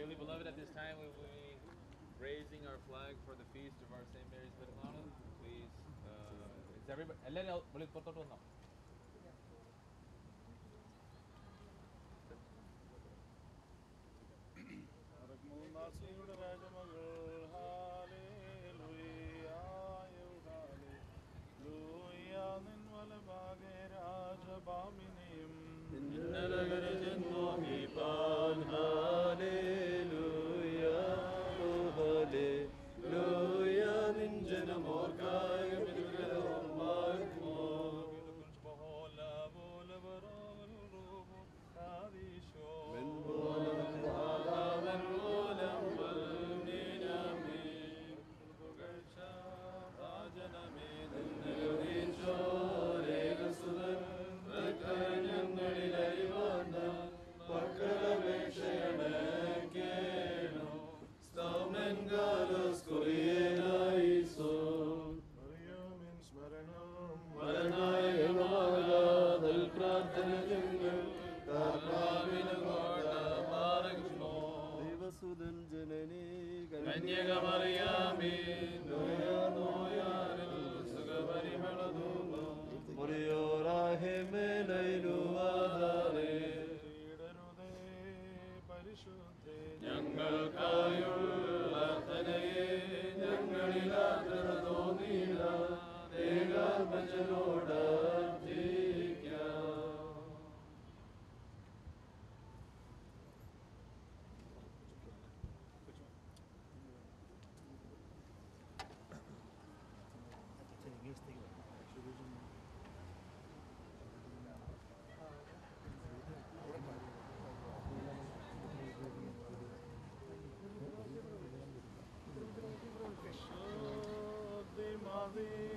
Beloved, at this time we will be raising our flag for the feast of our St. Mary's Perumal. Please, uh, is everybody, എല്ലാവരും വെളി പുറത്തോട്ട് വന്നോ നിന്നോടെ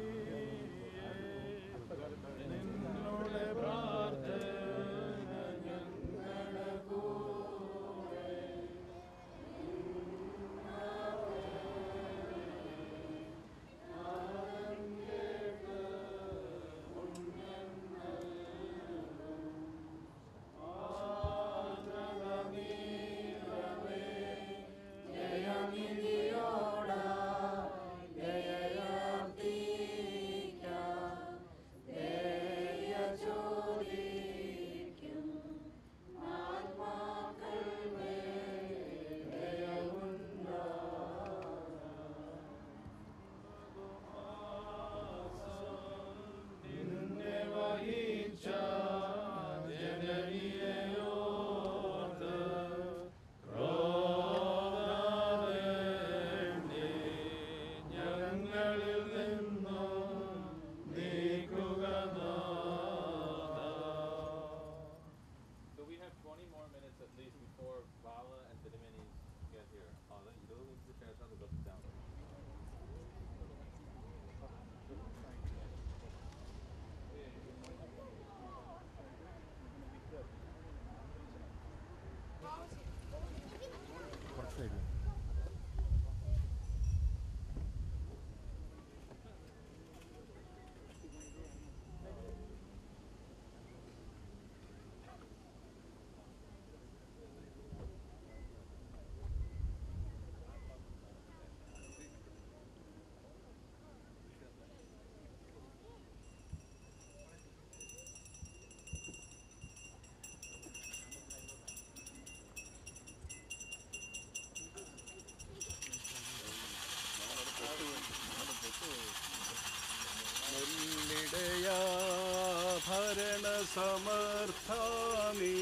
समर्थामि।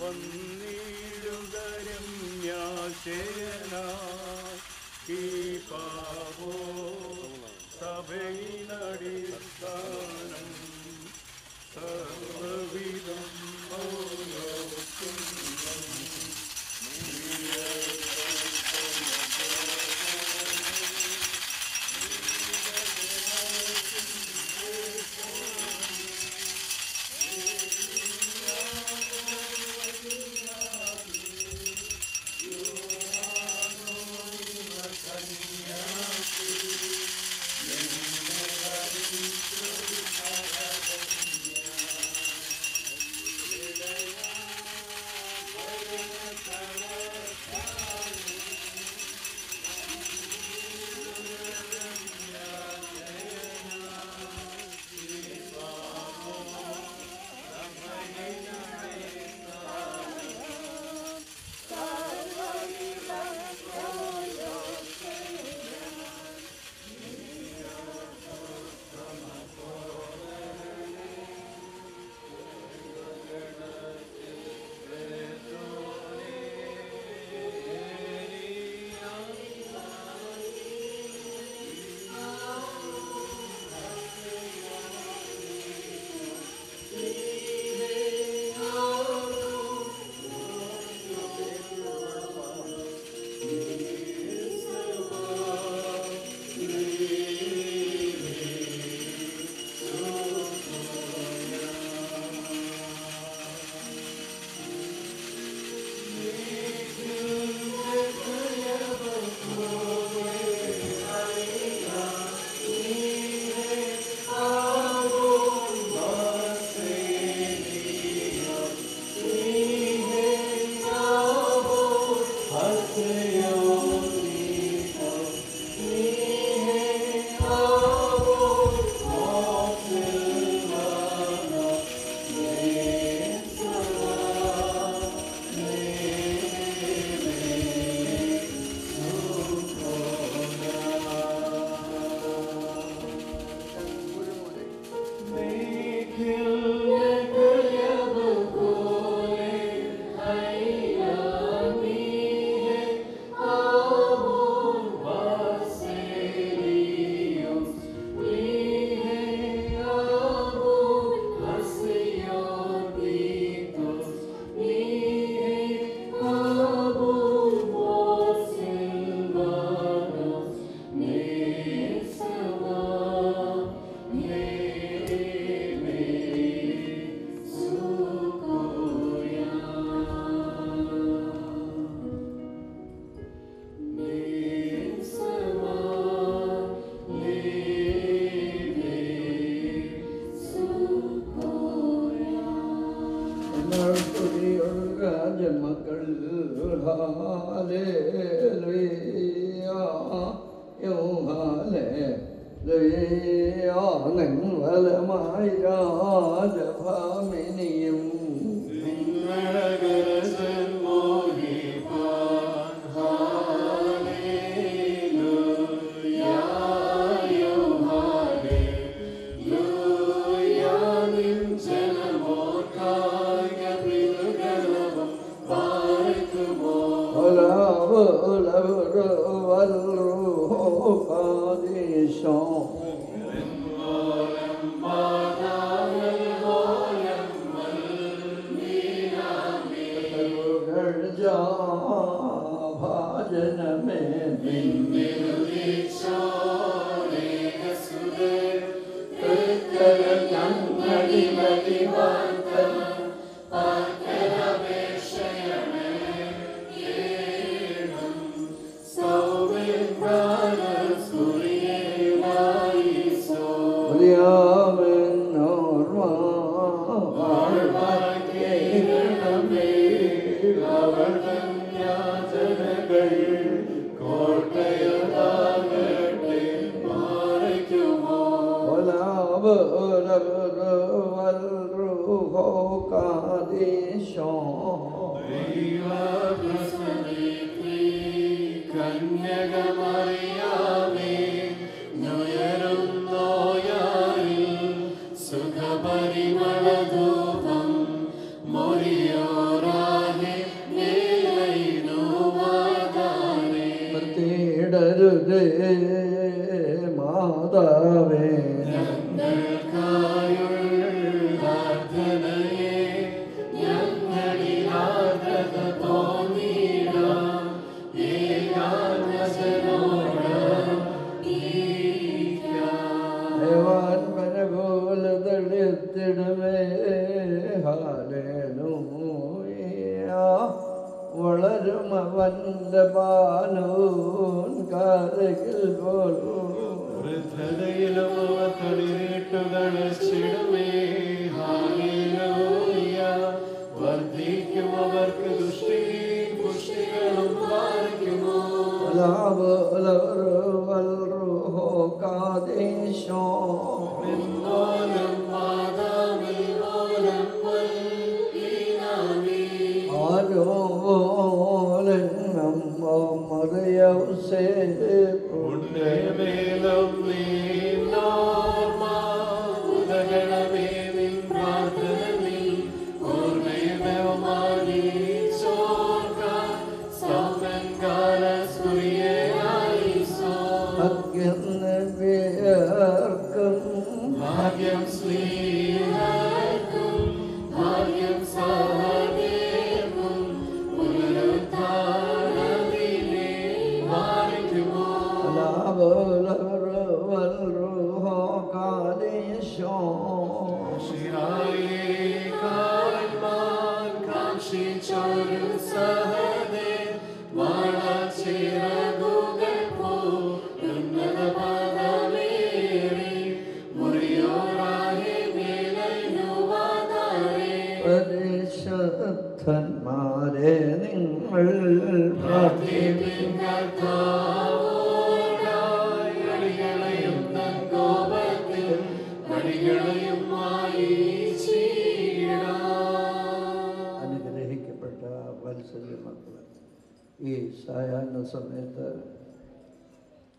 वन्द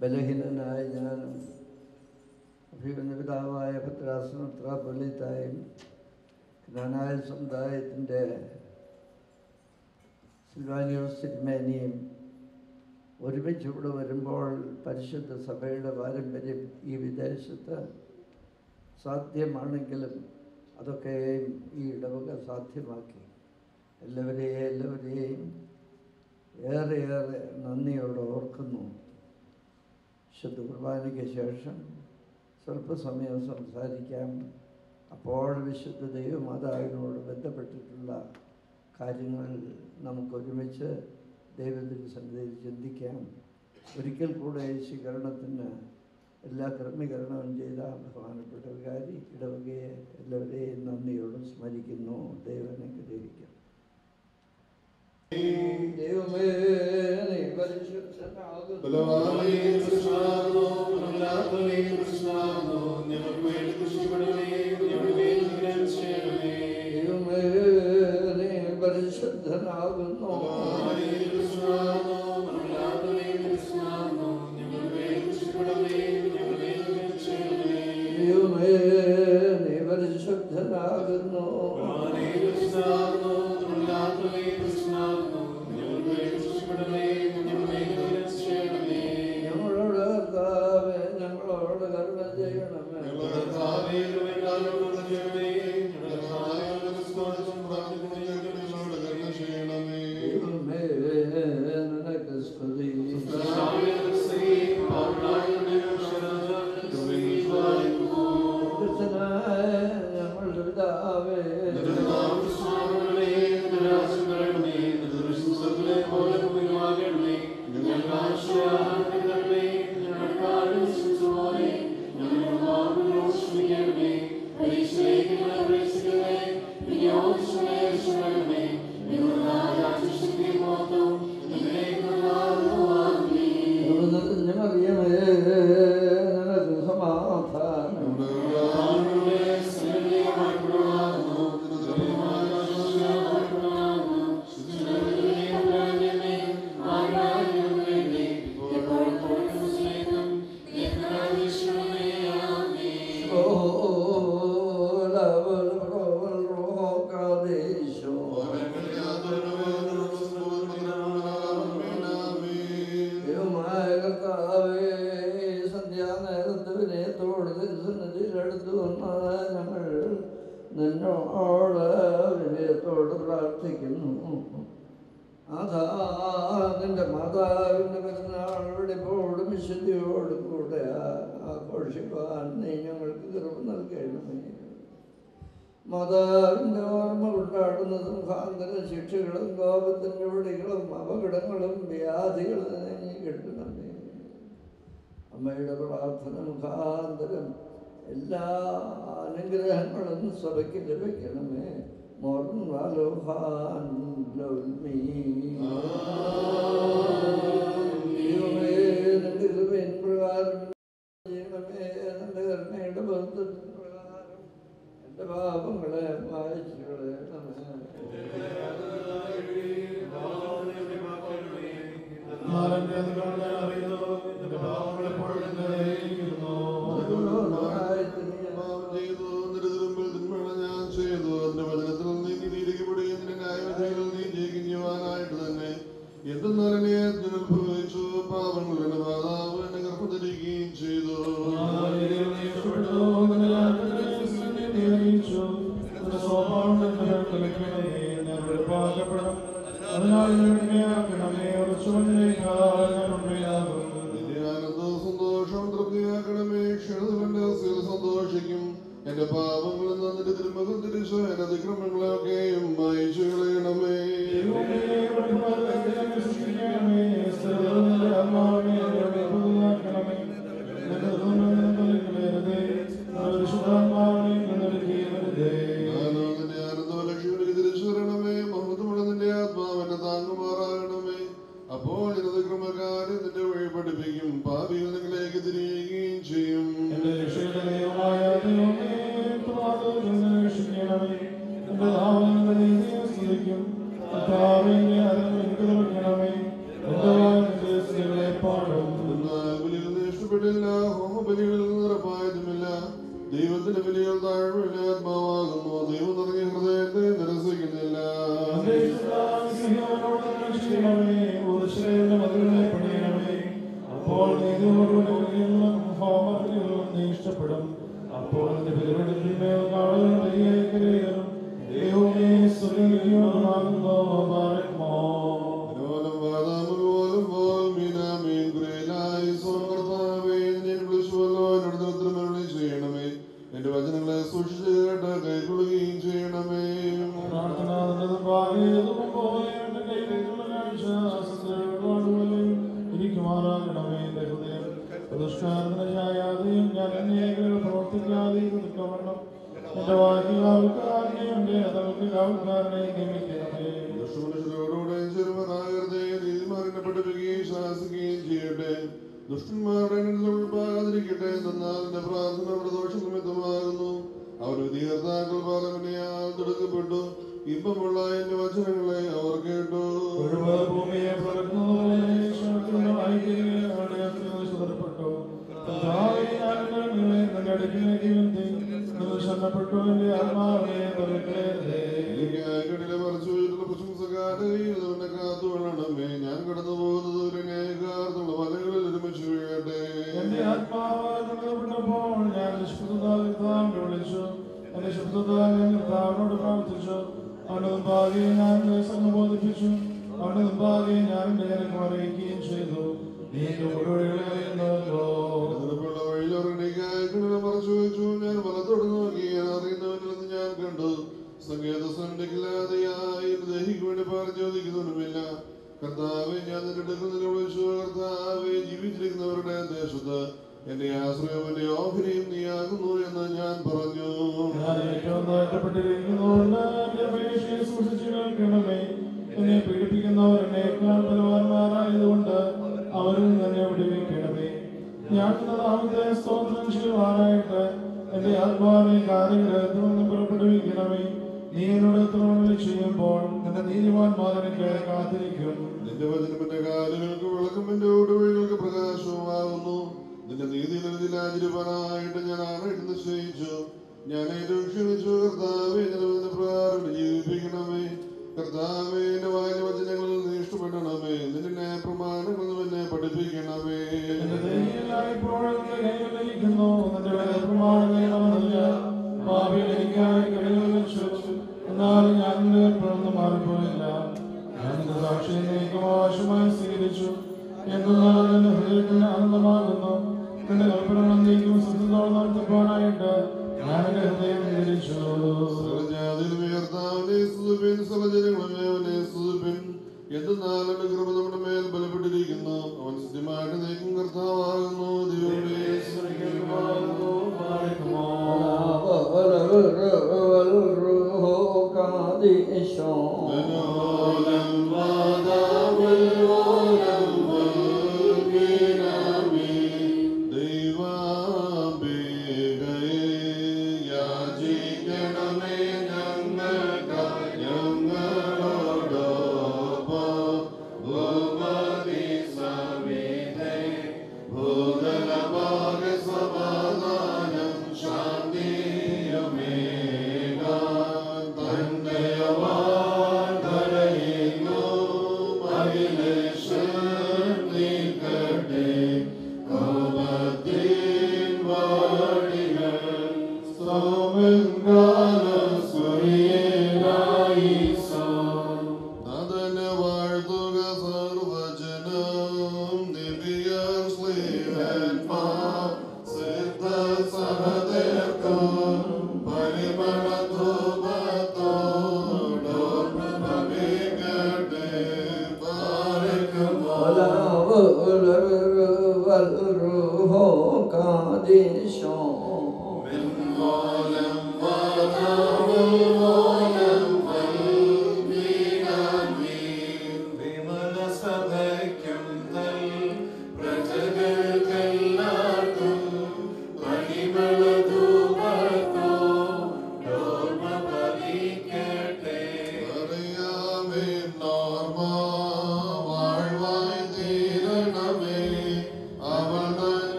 ബലഹീനനായ ഞാനും അഭിമന്യ ഭദ്രാസനത്ര പൊലിത്തായും ജ്ഞാനായ സമുദായത്തിന്റെ സിൽവാനിയോസ് തിരുമേനിയും ഒരുമിച്ച് ഇവിടെ വരുമ്പോൾ പരിശുദ്ധ സഭയുടെ പാരമ്പര്യം ഈ വിദേശത്ത് സാധ്യമാണെങ്കിലും അതൊക്കെയും ഈ ഇടവക സാധ്യമാക്കി. എല്ലാവരെയും എല്ലാവരെയും ഏറെയേറെ നന്ദിയോടെ ഓർക്കുന്നു. ശുദ്ധ കുർബാനയ്ക്ക് ശേഷം സ്വല്പസമയം സംസാരിക്കാം. അപ്പോൾ വിശുദ്ധ ദൈവമാതാവിനോട് ബന്ധപ്പെട്ടിട്ടുള്ള കാര്യങ്ങൾ നമുക്കൊരുമിച്ച് ദൈവത്തിന്റെ സന്നിധിയിൽ ചിന്തിക്കാം. ഒരിക്കൽ കൂടെ സ്വീകരണത്തിന് എല്ലാ ക്രമീകരണവും ചെയ്ത ബഹുമാനപ്പെട്ട വികാരി ഇടവകയെ എല്ലാവരെയും നന്ദിയോട് സ്മരിക്കുന്നു. ദൈവനെ അനുഗ്രഹിക്കട്ടെ. ബലവാനേ കൃഷ്ണാനോ അനുരാധനേ കൃഷ്ണാനോ ഞങ്ങൾക്ക് വേണ്ടി കൃഷിപ്പെടണേ ഞങ്ങളുടെ മേൽ നിഗ്രഹം ചെയ്യണമേ നിന്റെ മാതാവിന്റെ പെരുന്നാളുടെ പോടും വിശുദ്ധിയോടും കൂടെ ആഘോഷിക്കുവാൻ നീ ഞങ്ങൾക്ക് കൃപ നൽകണമേ. മാതാവിന്റെ ഓർമ്മ കൊണ്ടാടുന്നതും കാന്തര ശിക്ഷകളും കോപത്തിന്റെ വിളികളും അപകടങ്ങളും വ്യാധികളും നീ കിട്ടണമേ അമ്മയുടെ പ്രാർത്ഥന മുഖാന്തരം എല്ലാ അനുഗ്രഹങ്ങളും സഭയ്ക്ക് ലഭിക്കണമേ. മോർണ ലോഹാൻ Know me. Oh. ദുഷ്ടന്മാരുടെ ഉൾപ്പാകാതിരിക്കട്ടെ എന്നാൽ പ്രാർത്ഥന പ്രദോഷനിമിത്തമാകുന്നു അവർ വിധികർത്താക്കൾ പാലവനെയാൽ തുടക്കപ്പെട്ടു. ഇമ്പമുള്ള എന്റെ വചനങ്ങളെ അവർ കേട്ടു.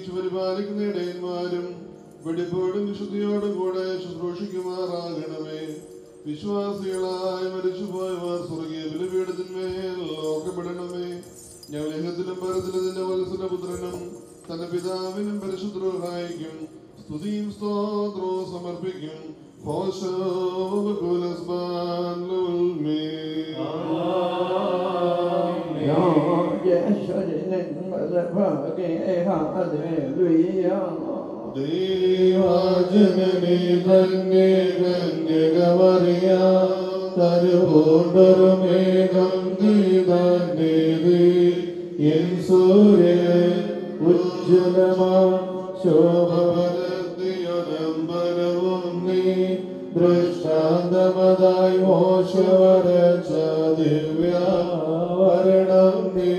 സ്നേഹിച്ചു പരിപാലിക്കുന്ന ഇടയന്മാരും വെടിപ്പോടും വിശുദ്ധിയോടും കൂടെ ശുശ്രൂഷിക്കുമാറാകണമേ. വിശ്വാസികളായ മരിച്ചുപോയവർ സ്വർഗീയ ബലിപീഠത്തിന്മേൽ ലോകപ്പെടണമേ ഞങ്ങൾ ഇഹത്തിലും പരത്തിലതിന്റെ വത്സരപുത്രനും തന്റെ പിതാവിനും പരിശുദ്രോഹായിക്കും സ്തുതിയും സ്തോത്രവും സമർപ്പിക്കും. ഘോഷോകുലസ്ബാൻ ദൈവാജനനി ധന്യ ധന്യകമറിയ തരുപോണ്ടൊരു മേഘം ദൈവി എൻ സൂര്യ ഉജ്ജ്വലമാ ശോഭവരത്തിയൊരമ്പരവും നീ ദൃഷ്ടാന്തമതായി മോശവരച്ച ദിവ്യാവരണം നീ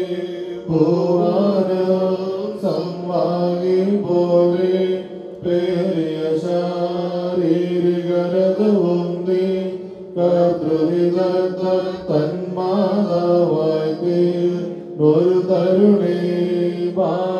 Garude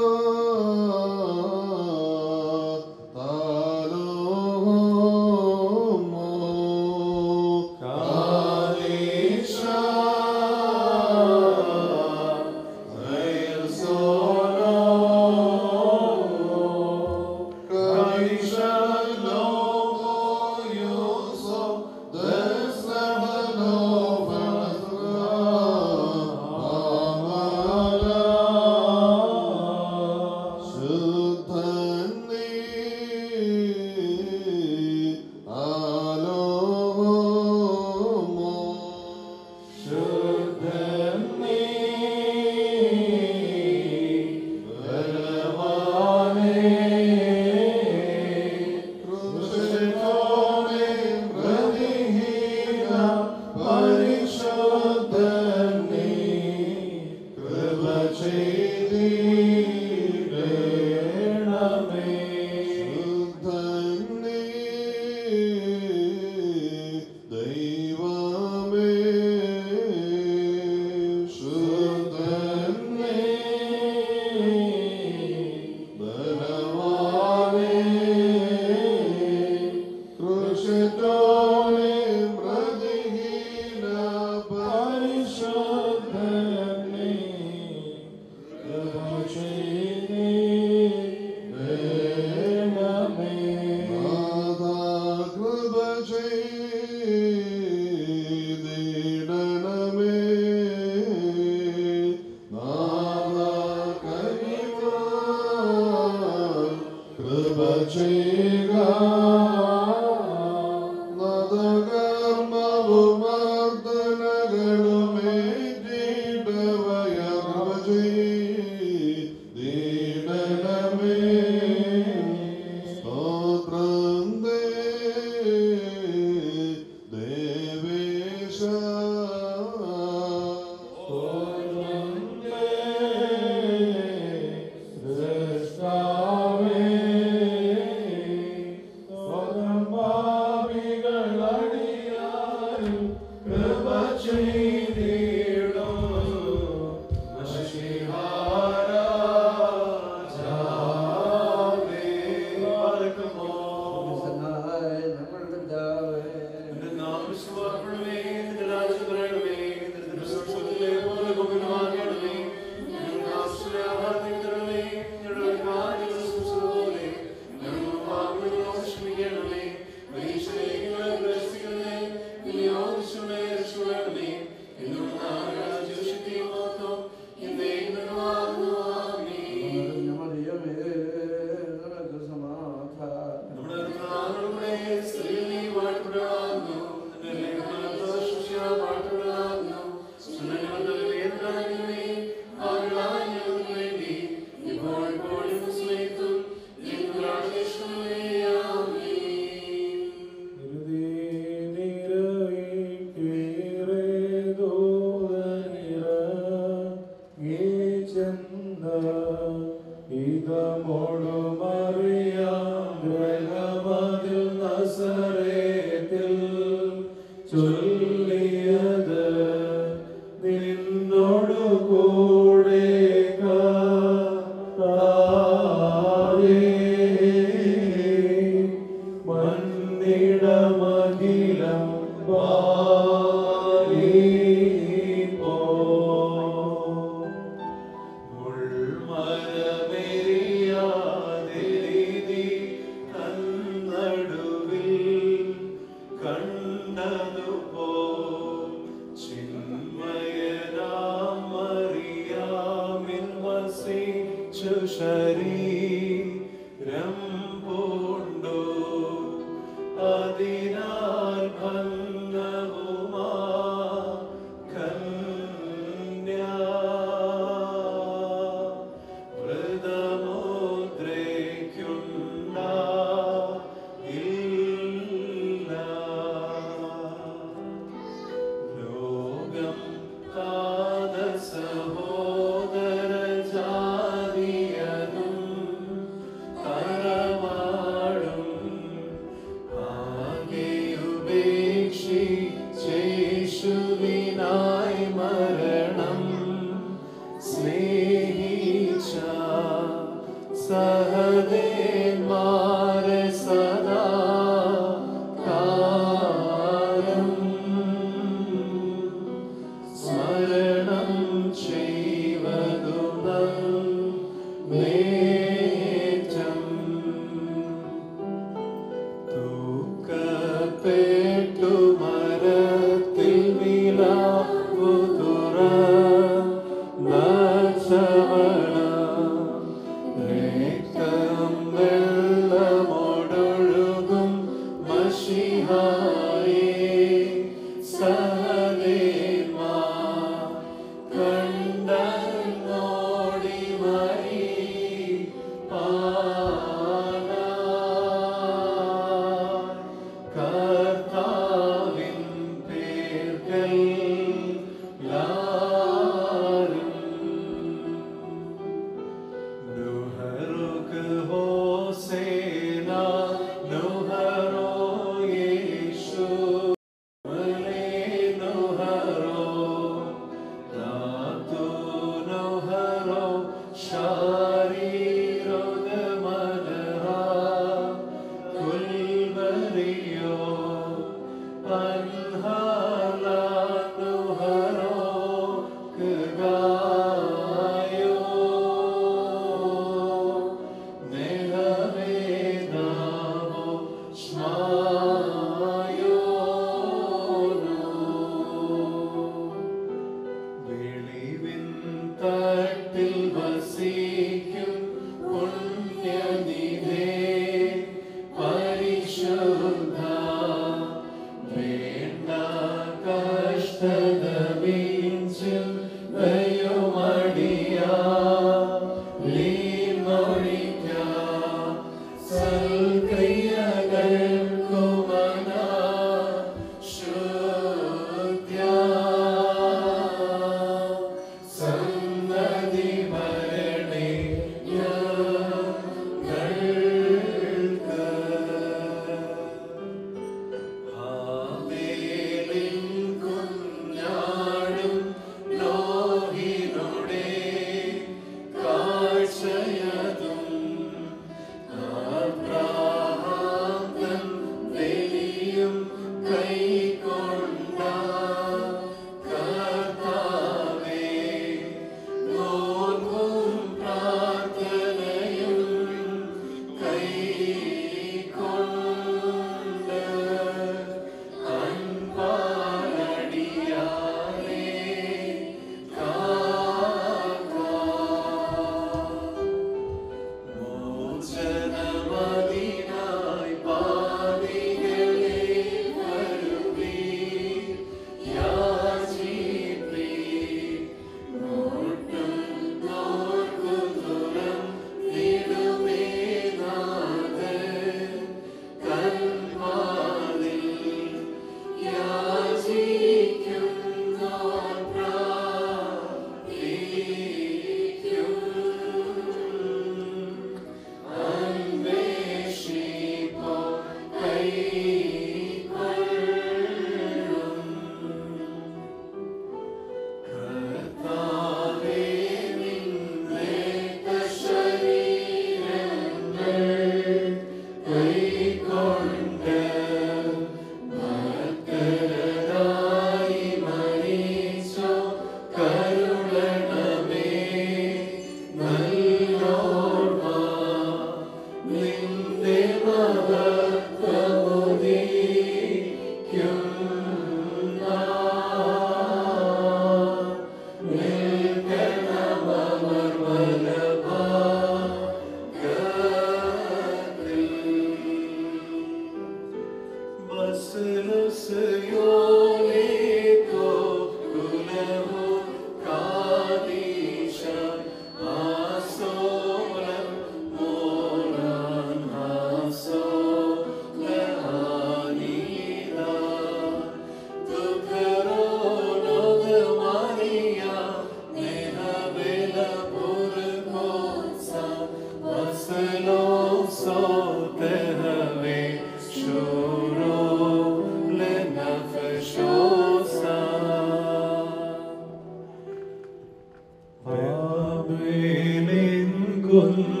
về lên quân.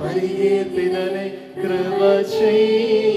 പരികീർത്തിതനെ കൃപ ചെയ്യണം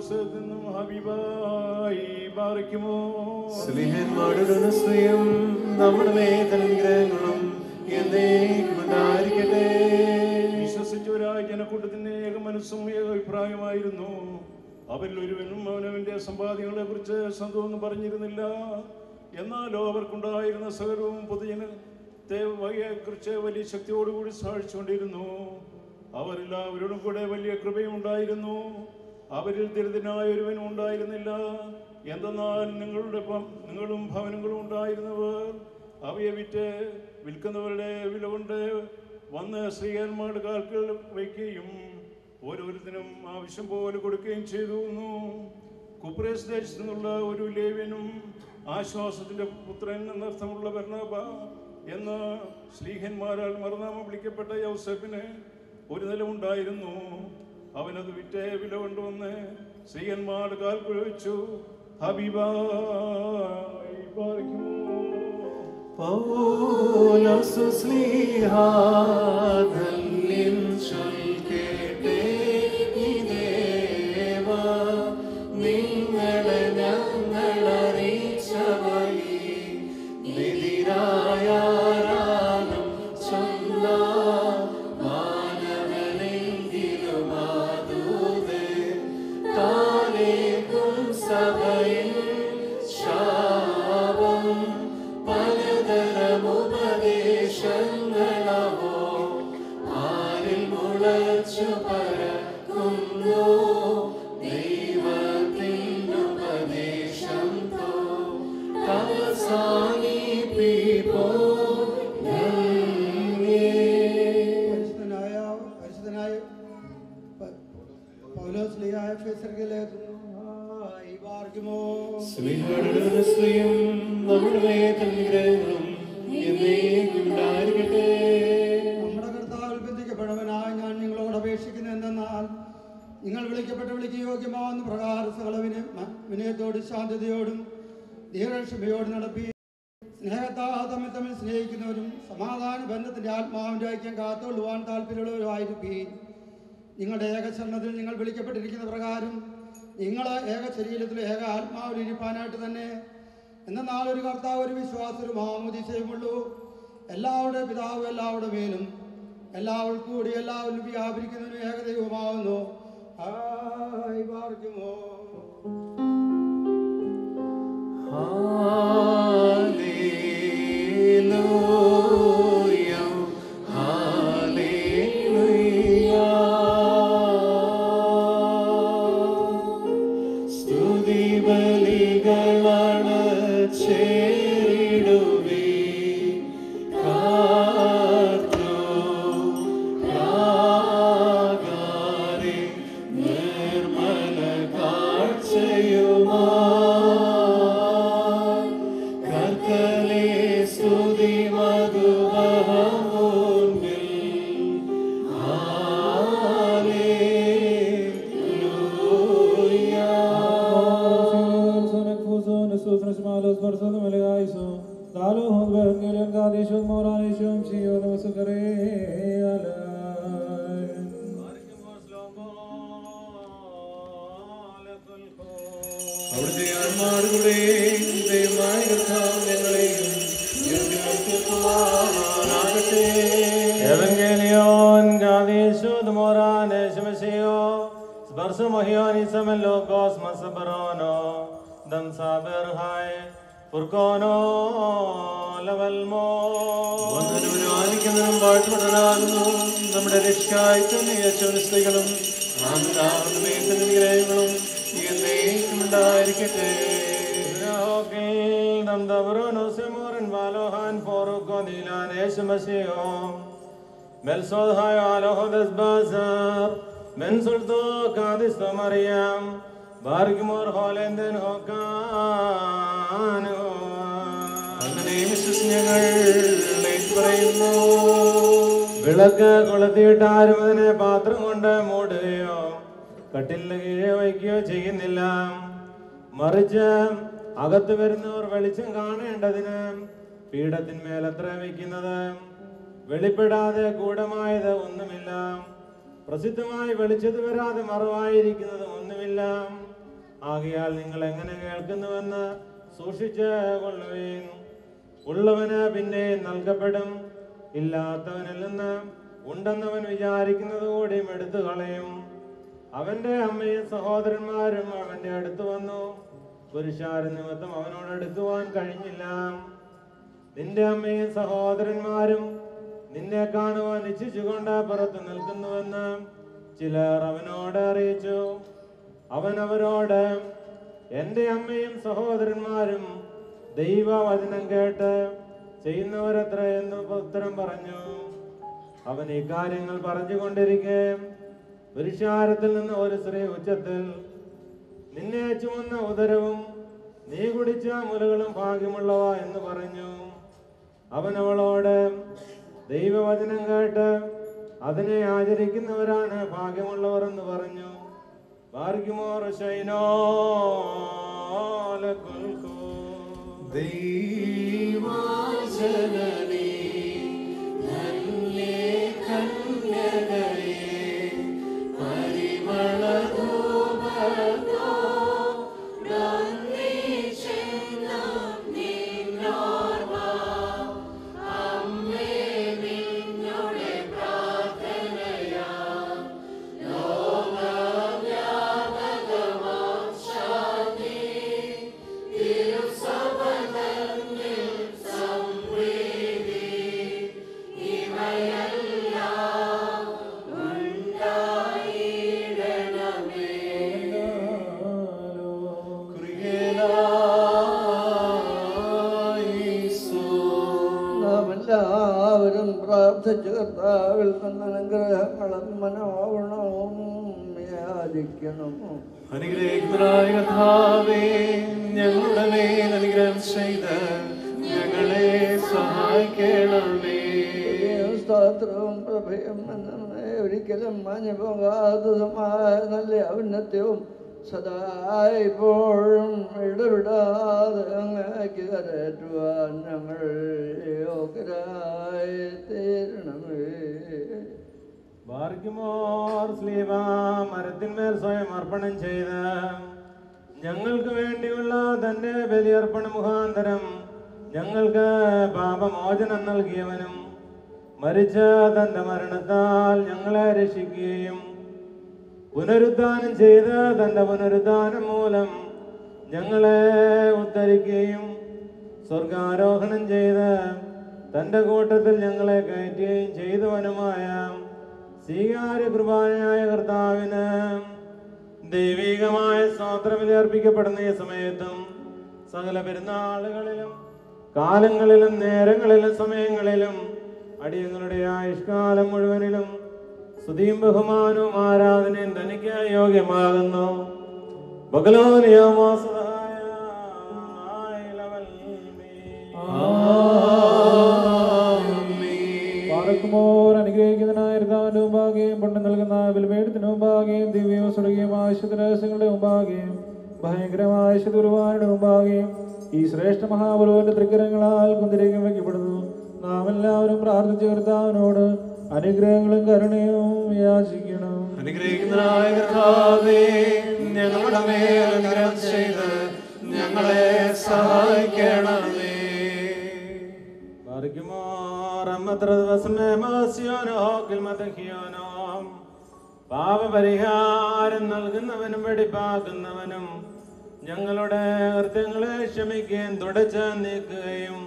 പുസ്തകത്തിൽ ഹബീബായി ബാറിക്കുമോ? സ്നേഹന്മാരുടെ സ്വയം നമ്മുടെ വേദനഗ്രഹങ്ങളും എന്നേക്കുണ്ടായിരിക്കട്ടെ വിശ്വസിച്ചവരായ ജനക്കൂട്ടത്തിന്റെ ഏക മനസ്സും ഏക അഭിപ്രായമായിരുന്നു. അവരിൽ ഒരുവനും അവനവന്റെ സമ്പാദ്യങ്ങളെ കുറിച്ച് സ്വന്തമൊന്നും പറഞ്ഞിരുന്നില്ല. എന്നാലോ അവർക്കുണ്ടായിരുന്ന സകലവും പൊതുജനത്തെ കുറിച്ച് വലിയ ശക്തിയോടുകൂടി സാധിച്ചുകൊണ്ടിരുന്നു. അവരെല്ലാവരോടും കൂടെ വലിയ കൃപയും ഉണ്ടായിരുന്നു. അവരിൽ ദരിദ്രനായ ഒരുവനും ഉണ്ടായിരുന്നില്ല എന്തെന്നാൽ നിങ്ങളുടെ നിങ്ങളും ഭവനങ്ങളും ഉണ്ടായിരുന്നവർ അവയെ വിറ്റ് വിൽക്കുന്നവരുടെ വില കൊണ്ട് വന്ന് സ്ത്രീകന്മാരുടെ കാൽക്കൽ വയ്ക്കുകയും ഓരോരുത്തരും ആവശ്യം പോലെ കൊടുക്കുകയും ചെയ്തു കുപ്രേസ് ദേശത്തു നിന്നുള്ള ഒരു ലേവ്യനും ആശ്വാസത്തിന്റെ പുത്രൻ എന്നർത്ഥമുള്ള ഭരണാഭ എന്ന ശ്ലീഹന്മാരാൽ മറുനാമം വിളിക്കപ്പെട്ട യൗസഫിന് ഒരു നിലമുണ്ടായിരുന്നു. അവനത് വിറ്റേ വില കൊണ്ടുവന്ന് സ്ത്രീയന്മാർ കാൽക്കുഴിച്ചു ഹബീബായി പൗലോസ് സ്ലീഹാധന്യം ചൊൽക്കേട്ടേ ദേവ. വിനയത്തോടും ശാന്തതയോടും ധീരക്ഷമയോടും നടപ്പി സ്നേഹത്താ തമ്മിൽ തമ്മിൽ സ്നേഹിക്കുന്നവരും സമാധാന ബന്ധത്തിന്റെ ആത്മാവിന്റെ ഐക്യം കാത്തുകൊള്ളുവാൻ താല്പര്യമുള്ളവരുമായിരിക്കും നിങ്ങളുടെ ഏകശരണത്തിൽ നിങ്ങൾ വിളിക്കപ്പെട്ടിരിക്കുന്ന പ്രകാരം നിങ്ങൾ ഏക ശരീരത്തിൽ ഏക ആത്മാവിൽ ഇരിപ്പാനായിട്ട് തന്നെ എന്ന ഒരു കർത്താവ് ഒരു വിശ്വാസവും മാമുദിശയുമുള്ളൂ എല്ലാവരുടെ പിതാവും എല്ലാവരുടെ മേലും എല്ലാവർക്കും കൂടി എല്ലാവരും വ്യാപരിക്കുന്നതിനും ഏകദൈവമാവുന്നു. ആയി പാർക്കുമോ Oh. Men Sulto Kadis Mariam Bargmor Holenden Hokano അങ്ങനെ വിശ്വസനങ്ങൾ പറയുന്നു. വിളക്ക് കൊളുത്തിയിട്ട് ആരും അതിനെ പാത്രം കൊണ്ട് മൂടുകയോ കട്ടിലിന് കീഴെ വയ്ക്കുകയോ ചെയ്യുന്നില്ല. മറിച്ച് അകത്ത് വരുന്നവർ വെളിച്ചം കാണേണ്ടതിന് പീഠത്തിന്മേൽ അത്ര വയ്ക്കുന്നത്. വെളിപ്പെടാതെ ഗൂഢമായത് ഒന്നുമില്ല. പ്രസിദ്ധമായി വെളിച്ചത് വരാതെ മറവായിരിക്കുന്നത് ഒന്നുമില്ല. ആകയാൽ നിങ്ങൾ എങ്ങനെ കേൾക്കുന്നുവെന്ന് സൂക്ഷിച്ച് കൊള്ളുകയും ഉള്ളവന് പിന്നെ നൽകപ്പെടും. ഇല്ലാത്തവനിൽ നിന്ന് ഉണ്ടെന്നവൻ വിചാരിക്കുന്നത് കൂടിയും എടുത്തു കളയും. അവന്റെ അമ്മയും സഹോദരന്മാരും അവന്റെ അടുത്ത് വന്നു. പുരുഷാര നിമിത്തം അവനോട് അടുക്കുവാൻ കഴിഞ്ഞില്ല. നിന്റെ അമ്മയും സഹോദരന്മാരും നിന്നെ കാണുവാൻ ഇച്ഛിച്ചുകൊണ്ട് പുറത്ത് നിൽക്കുന്നുവെന്ന് ചിലർ അവനോട് അറിയിച്ചു. അവൻ അവരോട് എന്റെ അമ്മയും സഹോദരന്മാരും ദൈവവചനം കേട്ട് ചെയ്യുന്നവരത്ര എന്ന് ഉത്തരം പറഞ്ഞു. അവൻ ഇക്കാര്യങ്ങൾ പറഞ്ഞുകൊണ്ടിരിക്കെ പുരുഷാരത്തിൽ നിന്ന് ഒരു സ്ത്രീ ഉച്ചത്തിൽ നിന്നെ ചുമന്ന ഉദരവും നീ കുടിച്ച മുലകളും ഭാഗ്യമുള്ളവ എന്ന് പറഞ്ഞു. അവൻ അവളോട് ദൈവവചനം കേട്ട് അതിനെ ആചരിക്കുന്നവരാണ് ഭാഗ്യമുള്ളവർ എന്ന് പറഞ്ഞു ഭാഗ്യമോർ ശൈനോ നാം അനുഗ്രഹങ്ങളും മനോഗുണവും യാചിക്കണം അനുഗ്രഹിക്കുന്നതായ കഥാവേ ഞങ്ങളുടെ മേൽ അനുഗ്രഹം ചെയ്ത് ഞങ്ങളെ സഹായിക്കണമേ. സ്തോത്രവും പ്രഭയം എന്നേ ഒരിക്കലും മാഞ്ഞു പോകാത്തതുമായ നല്ല ഔന്നത്യവും സദാ ഇപ്പോഴും ഇടവിടാതെ അങ്ങേക്ക് കരറ്റുവാൻ ഞങ്ങൾ യോഗ്യരായി തീരണമേ. ഭാർഗ്യമോർ സ്ലീവ മരത്തിന്മേൽ സ്വയം അർപ്പണം ചെയ്ത് ഞങ്ങൾക്ക് വേണ്ടിയുള്ള തന്റെ ബലിയർപ്പണ മുഖാന്തരം ഞങ്ങൾക്ക് പാപമോചനം നൽകിയവനും മരിച്ച തന്റെ മരണത്താൽ ഞങ്ങളെ രക്ഷിക്കുകയും പുനരുദ്ധാനം ചെയ്ത് തന്റെ പുനരുദ്ധാനം മൂലം ഞങ്ങളെ ഉദ്ധരിക്കുകയും സ്വർഗാരോഹണം ചെയ്ത് തന്റെ കൂട്ടത്തിൽ ഞങ്ങളെ കയറ്റുകയും ചെയ്തവനുമായ സ്വീകാര്യ കൃപാനായ കർത്താവിന് ദൈവികമായ സ്വാതന്ത്ര്യം അർപ്പിക്കപ്പെടുന്ന ഈ സമയത്തും സകല പെരുന്നാളുകളിലും കാലങ്ങളിലും നേരങ്ങളിലും സമയങ്ങളിലും അടിയങ്ങളുടെ ആയുഷ്കാലം മുഴുവനിലും സ്തുതിയും ബഹുമാനവും ആരാധനയും തനിക്ക് യോഗ്യമാകുന്നു. പാർക്കുമോർ അനുഗ്രഹിക്കുന്നതിനായ കർത്താവിന്റെ മുമ്പാകെയും പണ്ട് നൽകുന്ന ബലിപീഠത്തിന് മുമ്പാകെയും ദിവ്യവും സ്വർഗീയം ആവശ്യത്തെ രഹസ്യങ്ങളുടെ മുമ്പാകെയും ഭയങ്കരമായ ശുദ്ധുരുവാനുടെ മുമ്പാകെയും ഈ ശ്രേഷ്ഠ മഹാപുരുവന്റെ തൃക്കരങ്ങളാൽ കുന്തിരേഖം വയ്ക്കപ്പെടുന്നു. നാം എല്ലാവരും പ്രാർത്ഥിച്ച കർത്താവിനോട് അനുഗ്രഹങ്ങളും കരുണയും യാചിക്കണം. അനുഗ്രഹിക്കുന്നതായ കർത്താവേ ഞങ്ങളുടെ മേൽ അനുഗ്രഹം ചെയ്ത് ഞങ്ങളെ സഹായിക്കണമേ. പാപപരിഹാരം നൽകുന്നവനും വെടിപ്പാക്കുന്നവനും ഞങ്ങളുടെ കൃത്യങ്ങളെ ക്ഷമിക്കുകയും തുടച്ച് നീക്കുകയും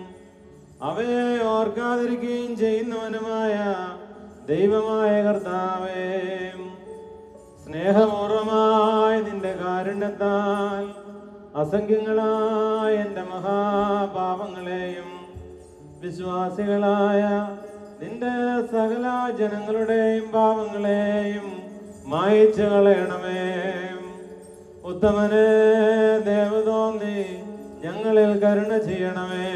അവയെ ഓർക്കാതിരിക്കുകയും ചെയ്യുന്നവനുമായ ദൈവമായ കർത്താവേ. സ്നേഹപൂർവമായ നിന്റെ കാരുണ്യത്താൽ അസംഖ്യങ്ങളായ എന്റെ മഹാപാപങ്ങളെയും വിശ്വാസികളായ നിന്റെ സകല ജനങ്ങളുടെയും പാപങ്ങളെയും മായിച്ചു കളയണമേ. ഉത്തമനെ ദേവതോന്നി ഞങ്ങളിൽ കരുണ ചെയ്യണമേ.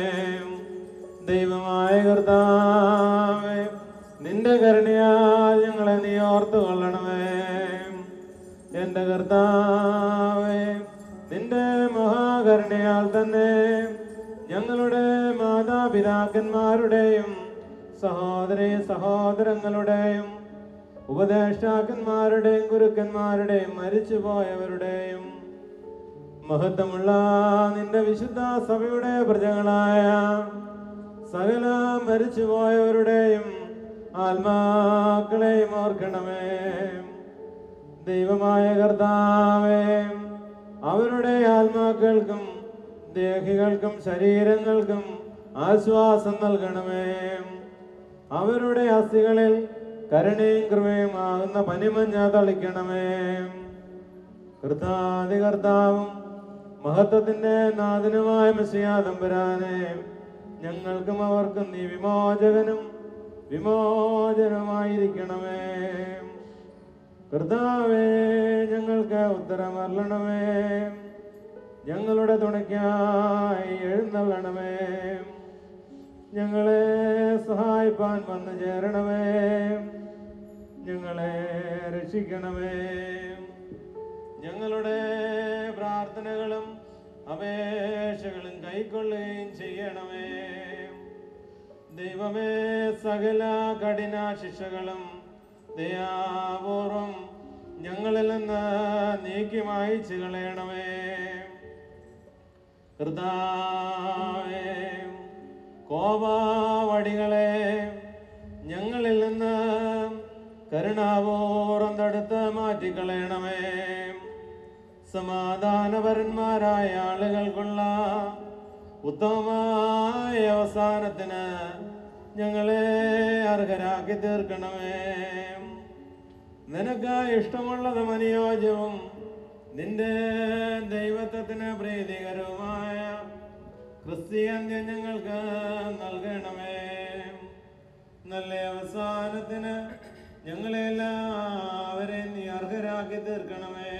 ദൈവമായ കർത്താവേ നിന്റെ കരുണയാൽ ഞങ്ങളെ നീ ഓർത്തു കൊള്ളണമേ. എന്റെ കർത്താവേ നിന്റെ മഹാകരുണയാൽ തന്നെ ഞങ്ങളുടെ മാതാപിതാക്കന്മാരുടെയും സഹോദരി സഹോദരങ്ങളുടെയും ഉപദേഷ്ടാക്കന്മാരുടെയും ഗുരുക്കന്മാരുടെയും മരിച്ചുപോയവരുടെയും മഹത്വമുള്ള നിന്റെ വിശുദ്ധ സഭയുടെ പ്രജകളായ സകല മരിച്ചുപോയവരുടെയും ആത്മാക്കളെയും ഓർക്കണമേ. ദൈവമായ കർത്താവേ അവരുടെ ആത്മാക്കൾക്കും ദേഹികൾക്കും ശരീരങ്ങൾക്കും ആശ്വാസം നൽകണമേ. അവരുടെ അസ്ഥികളിൽ കരുണയും കൃപയും ആകുന്ന പനിമഞ്ഞ തളിക്കണമേ. കർത്താതി കർത്താവും മഹത്വത്തിന്റെ നാഥനുമായ മെസ്സിയാതമ്പരാനെ ഞങ്ങൾക്കും അവർക്കും നീ വിമോചകനും വിമോചനമായിരിക്കണമേ. കർത്താവേ ഞങ്ങൾക്ക് ഉത്തരമല്ലണമേ ഞങ്ങളുടെ തുണയ്ക്കായി എഴുന്നള്ളണമേ. ഞങ്ങളെ സഹായിപ്പാൻ വന്നു ചേരണമേ. ഞങ്ങളെ രക്ഷിക്കണമേ. ഞങ്ങളുടെ പ്രാർത്ഥനകളും അപേക്ഷകളും കൈക്കൊള്ളുകയും ചെയ്യണമേ. ദൈവമേ സകല കഠിന ശിക്ഷകളും ദയാപൂർവം ഞങ്ങളിൽ നിന്ന് നീക്കി മായിച്ചു കളയണമേ കർത്താവേ കോപാവടികളെ ഞങ്ങളിൽ നിന്ന് കരുണാപൂർവം തടുത്ത് മാറ്റിക്കളയണമേ. സമാധാനപരന്മാരായ ആളുകൾക്കുള്ള ഉത്തമമായ അവസാനത്തിന് ഞങ്ങളെ അർഹരാക്കി തീർക്കണമേ. നിനക്ക് ഇഷ്ടമുള്ളതും അനുയോജ്യവും നിന്റെ ദൈവത്വത്തിന് പ്രീതികരവുമായ ക്രിസ്തീയ ഞങ്ങൾക്ക് നൽകണമേ. നല്ല അവസാനത്തിന് ഞങ്ങളെല്ലാവരെയും നീ അർഹരാക്കി തീർക്കണമേ.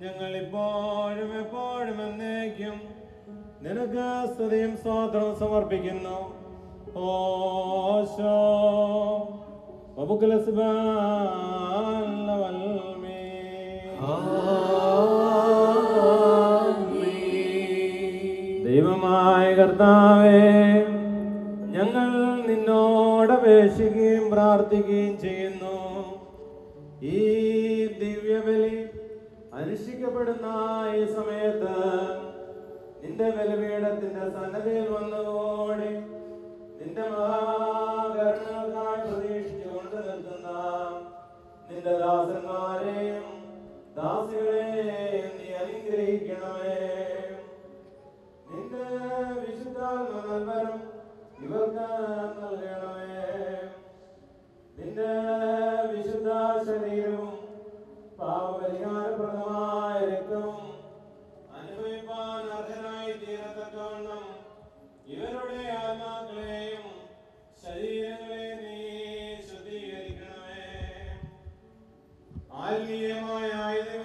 ഞങ്ങൾ ഇപ്പോഴും എപ്പോഴും എന്നേക്കും നിനക്ക് സ്തുതിയും സ്വാതന്ത്ര്യം സമർപ്പിക്കുന്നു. ഓശോ. ദൈവമായ കർത്താവേ ഞങ്ങൾ നിന്നോട് അപേക്ഷിക്കുകയും പ്രാർത്ഥിക്കുകയും ചെയ്യുന്നു. ഈ ദിവ്യബലി അനുഷ്ഠിക്കപ്പെടുന്ന ഈ സമയത്ത് നിന്റെ ബലപീഠത്തിന്റെ സന്നദ്ധയിൽ വന്നുകൂടി നിന്റെ മഹാകരണങ്ങൾക്കായി പ്രതീക്ഷിച്ചുകൊണ്ട് നിൽക്കുന്ന നിന്റെ ദാസന്മാരെയും ദാസികളെയും നീ അനുഗ്രഹിക്കണമേ. നിന്റെ വിശുദ്ധാത്മ നൽവരം ഇവർക്ക് നൽകണമേ. നിന്റെ വിശുദ്ധ അനുഭവിപ്പാൻ അർഹനായി തീരത്തക്കവണ്ണം ഇവരുടെ ആത്മാക്കളെയും ശരീരങ്ങളെയും ആത്മീയമായ ആയുധവരെ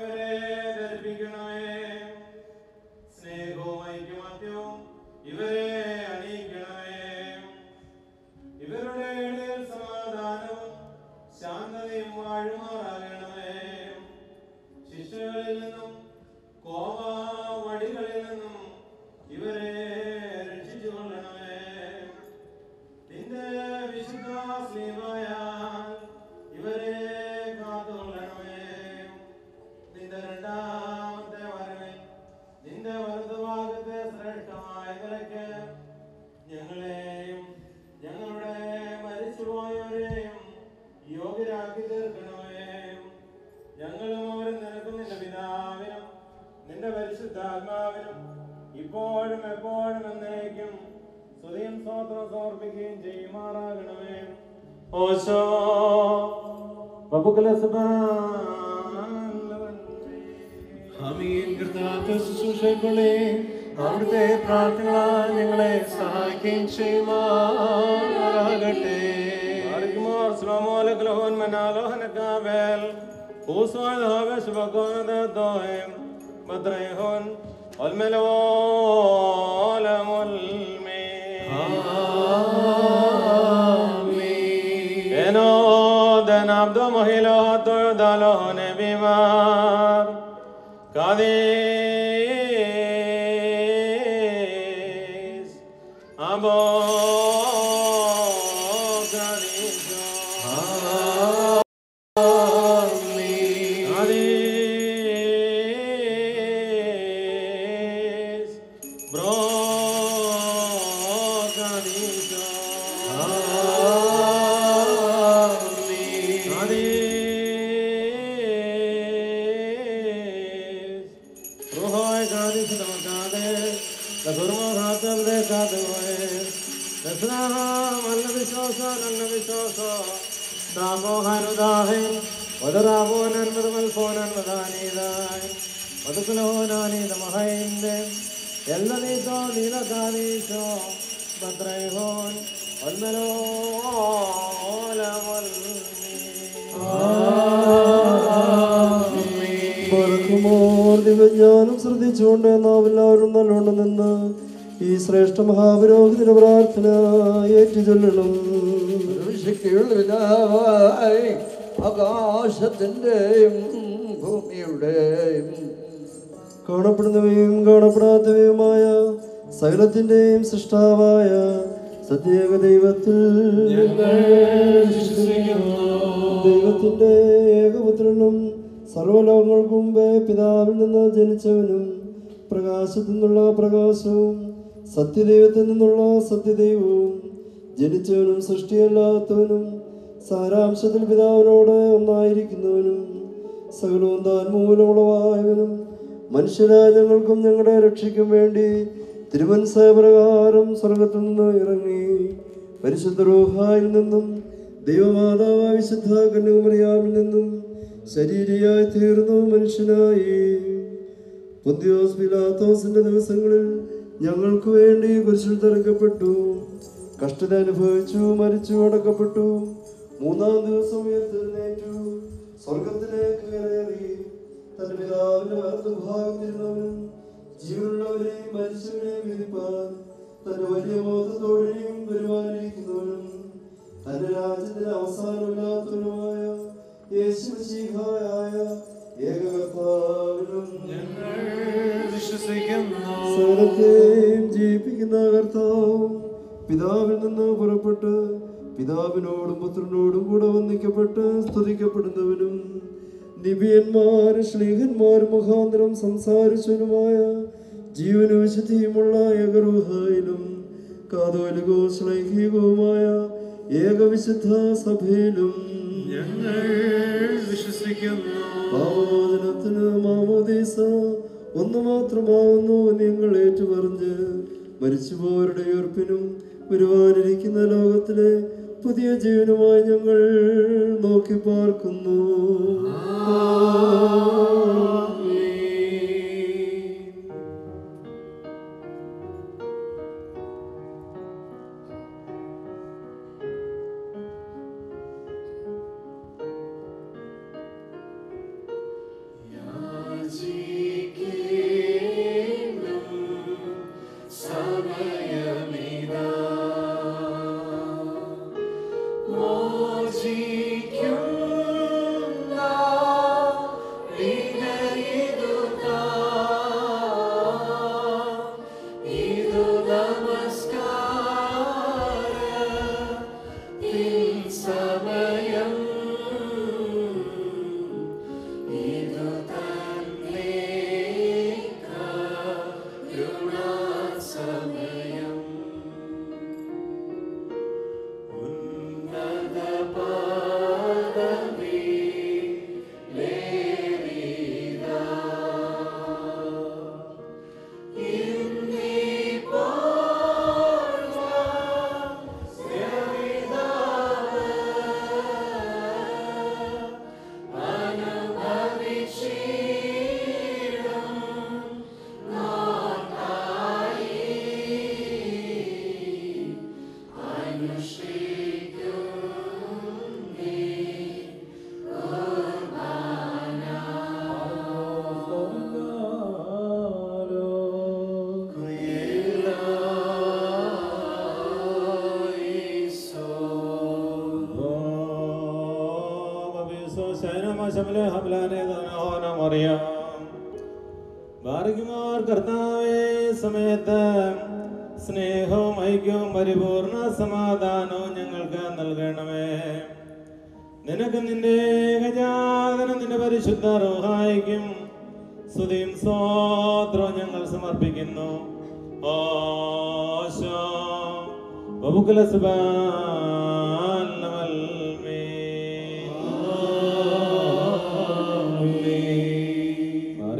ഓശോ ആമീൻ കർത്താവ് ശുശ്രൂഷകളെ അവിടുത്തെ പ്രാർത്ഥനകളാൽ ഞങ്ങളെ സഹായിക്കുകയും ചെയ്യുമാറാകട്ടെ Argmor Slomol Glohon Manalon Ενώδεν απ' το μοχυλό του ειδωλών επιμάρ, καδί ദിവജ്ഞാനം ശ്രദ്ധിച്ചുകൊണ്ട് നാം എല്ലാവരും നല്ലോണം നിന്ന് ഈ ശ്രേഷ്ഠ മഹാപുരോഹിതന്റെ പ്രാർത്ഥന ഏറ്റുചൊല്ലണം. പിതാവായി ആകാശത്തിന്റെയും ഭൂമിയുടെയും കാണപ്പെടുന്നവയും കാണപ്പെടാത്തവയുമായ സകലത്തിന്റെയും സൃഷ്ടാവായ സത്യേക ദൈവത്തിൽ ദൈവത്തിന്റെ ഏകപുത്രനും സർവലോകങ്ങൾക്കും മുമ്പേ പിതാവിൽ നിന്ന് ജനിച്ചവനും പ്രകാശത്തു നിന്നുള്ള പ്രകാശവും സത്യദൈവത്തിൽ നിന്നുള്ള സത്യദൈവവും. ജനിച്ചവനും സൃഷ്ടിയല്ലാത്തവനും സാരാംശത്തിൽ പിതാവിനോട് ഒന്നായിരിക്കുന്നവനും സകലവും താൻ മൂലമുളവായവനും മനുഷ്യരായ ഞങ്ങൾക്കും ഞങ്ങളുടെ രക്ഷയ്ക്കും വേണ്ടി തിരുവൻസയപ്രകാരം സ്വർഗത്തിൽ നിന്ന് ഇറങ്ങി പരിശുദ്ധ റൂഹായിൽ നിന്നും ദൈവമാതാവായ വിശുദ്ധ നിന്നും ശരീരിയായി തീർന്നു മനുഷ്യനായി. പുന്തിയോസ് ദിവസങ്ങളിൽ ഞങ്ങൾക്ക് വേണ്ടി കുരിശിൽ തറക്കപ്പെട്ടു. കഷ്ടത അനുഭവിച്ചു മരിച്ചു അടക്കപ്പെട്ടു. മൂന്നാം ദിവസം ഉയർത്തെഴുന്നേറ്റു. സ്വർഗത്തിലേക്ക് കയറി തന്റെ പിതാവിന്റെ വലത്തുഭാഗത്തിരുന്നവനും ജീവനുള്ളവരെയും മരിച്ചവരെയും വിധിപ്പാൻ തന്റെ വലിയ ബോധത്തോടെയും വരുവാനിരിക്കുന്നവനും തന്റെ രാജ്യത്തിന്റെ അവസാനമില്ലാത്തവനുമായ യേശുശീഹായ ഏകകർത്താവിനും സകലത്തെയും ജീവിപ്പിക്കുന്ന കർത്താവും പിതാവിൽ നിന്ന് പുറപ്പെട്ട് പിതാവിനോടും പുത്രനോടും കൂടെ വന്ദിക്കപ്പെട്ട് സ്തുതിക്കപ്പെടുന്നവനും നിബിയന്മാരും ശ്ലീഹന്മാരും മുഖാന്തരം സംസാരിച്ചവനുമായ ജീവന വിശുദ്ധിയുമുള്ള ഏകരൂഹായിലും കാതോലികോ ശ്ലൈഹികവുമായ ഏകവിശുദ്ധ സഭയിലും ഞങ്ങൾ വിശ്വസിക്കുന്നു. പാവമോചനത്തിന് മാമോദീസ ഒന്ന് മാത്രമാവുന്നു നിങ്ങൾ ഏറ്റുപറഞ്ഞ്. മരിച്ചുപോരുടെ ഉയർപ്പിനും വരുവാനിരിക്കുന്ന ലോകത്തിലെ പുതിയ ജീവനുമായി ഞങ്ങൾ നോക്കി പാർക്കുന്നു.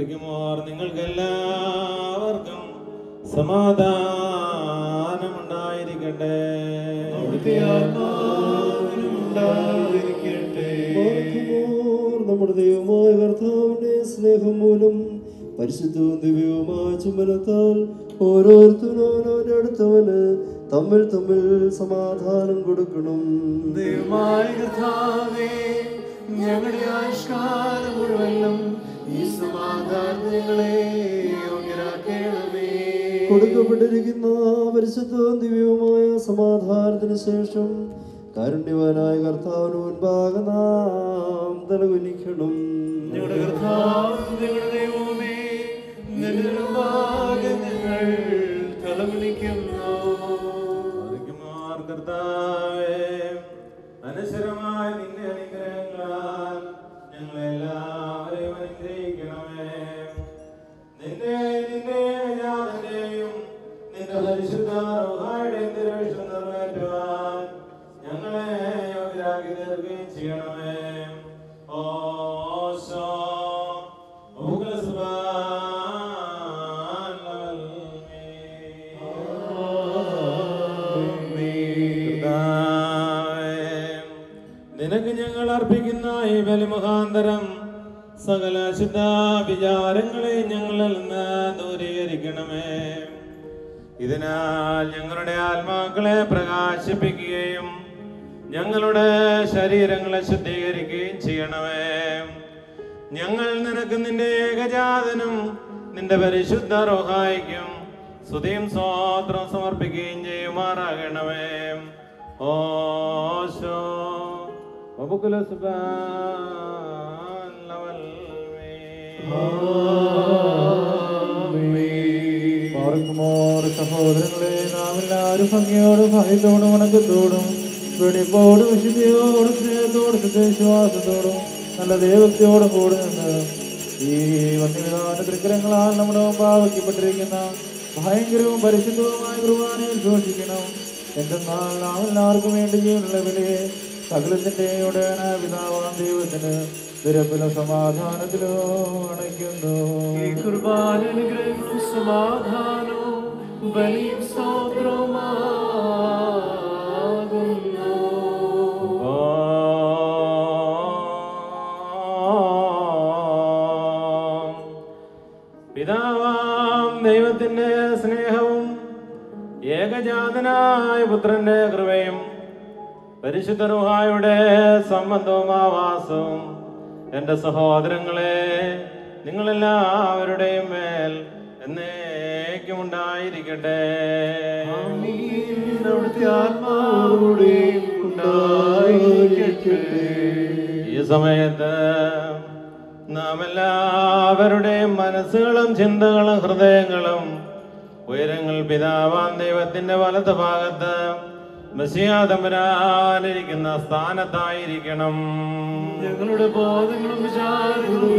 മാറിക്കുമോർ നിങ്ങൾക്കെല്ലാവർക്കും ആത്മാവിനും ഉണ്ടായിരിക്കട്ടെ നമ്മുടെ ദൈവമായ കർത്താവിന്റെ സ്നേഹം മൂലം പരിശുദ്ധവും ദിവ്യവുമായ ചുമലത്താൽ ഓരോരുത്തരും ഓരോരുടെ അടുത്തവന് തമ്മിൽ തമ്മിൽ സമാധാനം കൊടുക്കണം. ദൈവമായ കർത്താവേ ഞങ്ങളുടെ ആയുഷ്കാലം മുഴുവനും ഈ സമാധാനങ്ങളെ യോഗ്യരാക്കണമേ കൊടുക്കപ്പെട്ടിരിക്കുന്ന പരിശുദ്ധവും ദിവ്യവുമായ സമാധാനത്തിന് ശേഷം കാരുണ്യവാനായ കർത്താവിന് മുൻപാകെ നാം തലകുനിക്കണം. ഞങ്ങളുടെ കർത്താവ് ഞങ്ങളുടെ ദൈവമേ നിന്റെ നിങ്ങൾ കർത്താവേ അനശ്വരമായ നിന്റെ അനുഗ്രഹങ്ങളാൽ ഞങ്ങളെല്ലാവരെയും നിനക്ക് ഞങ്ങൾ അർപ്പിക്കുന്ന ഈ ബലിമുഖാന്തരം സകല വിചാരങ്ങളെ ഞങ്ങളിൽ നിന്ന് ദൂരീകരിക്കണമേ. ഇതിനാൽ ഞങ്ങളുടെ ആത്മാക്കളെ പ്രകാശിപ്പിക്കുകയും ഞങ്ങളുടെ ശരീരങ്ങളെ ശുദ്ധീകരിക്കുകയും ചെയ്യണമേ. ഞങ്ങൾ നിനക്ക് നിന്റെ ഏകജാതനും നിന്റെ പരിശുദ്ധ റോഹായിക്കും സ്തുതിയും സ്വാത്രം സമർപ്പിക്കുകയും ചെയ്യുമാറാകണമേ. ഓശോ. വബുക്കുല പാർക്കുമോർ സഹോദരങ്ങളെ നാം എല്ലാവരും ഭംഗിയോടും ഭയത്തോടും വണക്കത്തോടും വെടിപ്പോടും വിശുദ്ധിയോടും സ്നേഹത്തോടും വിശ്വാസത്തോടും നല്ല ദൈവത്തോടും കൂടെ നിന്ന് ഈ വന്യവിധാന തൃക്കരങ്ങളാൽ നമ്മുടെ മുമ്പാവയ്ക്കപ്പെട്ടിരിക്കുന്ന ഭയങ്കരവും പരിശുദ്ധവുമായ കുർബാനയിൽ സൂക്ഷിക്കണം എന്തെന്നാൽ നാം എല്ലാവർക്കും വേണ്ടി ജീവനുള്ള വിലയെ സകലത്തിന്റെ ഉടന പിതാവാം ദൈവത്തിന് ദുരപ്പിലും സമാധാനത്തിലും അണയ്ക്കുന്നു ഈ കുർബാന അനുഗ്രഹങ്ങളും സമാധാനവും ബലിയും സ്തോത്രവുമാകുന്നു. പിതാവാം ദൈവത്തിന്റെ സ്നേഹവും ഏകജാതനായ പുത്രന്റെ കൃപയും പരിശുദ്ധ റുഹായുടെ സംബന്ധവും ആവാസവും എന്റെ സഹോദരങ്ങളെ നിങ്ങളെല്ലാവരുടെയും മേൽ എന്നേക്കും ഉണ്ടായിരിക്കട്ടെ. ഈ സമയത്ത് നാം എല്ലാവരുടെയും മനസ്സുകളും ചിന്തകളും ഹൃദയങ്ങളും ഉയരങ്ങൾ പിതാവാൻ ദൈവത്തിന്റെ വലത് ഭാഗത്ത് മെസ്സിയാതമ്പരാനിരിക്കുന്ന സ്ഥാനത്തായിരിക്കണം. ഞങ്ങളുടെ ബോധങ്ങളും വിചാരങ്ങളും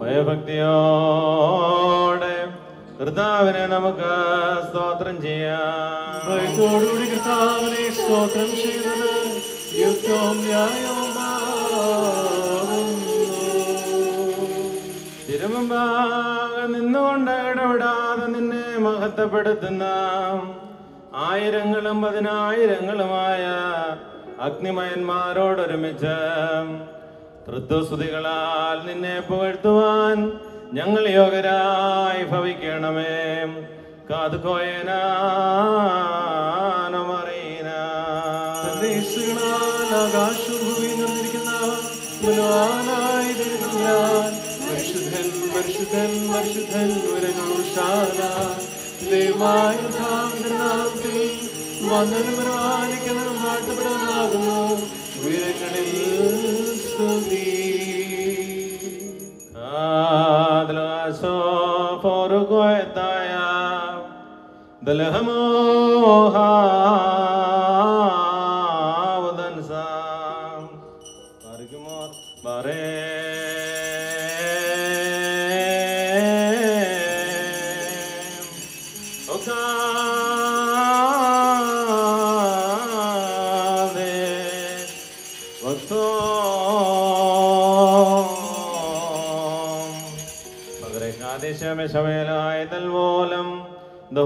ഭയഭക്തിയോടെ കർത്താവിനെ നമുക്ക് സ്തോത്രം ചെയ്യാം. ഭയത്തോടുകൂടി കർത്താവിനെ സ്തോത്രം ചെയ്തത് യുക്തവും ന്യായവുമാകുന്നു തിരുമുമ്പാകെ നിന്നുകൊണ്ട് ഇടപെടാതെ നിന്നെ മഹത്വപ്പെടുത്തുന്ന ആയിരങ്ങളും പതിനായിരങ്ങളുമായ അഗ്നിമയന്മാരോടൊരുമിച്ച് തൃത്വസ്തുതികളാൽ നിന്നെ പുകഴ്ത്തുവാൻ ഞങ്ങൾ യോഗരായി ഭവിക്കണമേ. സന്ദേശങ്ങളാൽ പരിശുദ്ധൻ പരിശുദ്ധൻ പരിശുദ്ധൻ ഉരനൂഷാല ദൈവമായ കർത്താവിന്റെ നാമത്തിൽ വന്ദനം പരിപാലിക്കുന്നതും വാഴ്ത്തപ്പെടാനാകുന്നു ഉയരങ്ങളിൽ സ്തുതി. ദലഹമോഹാവദൻ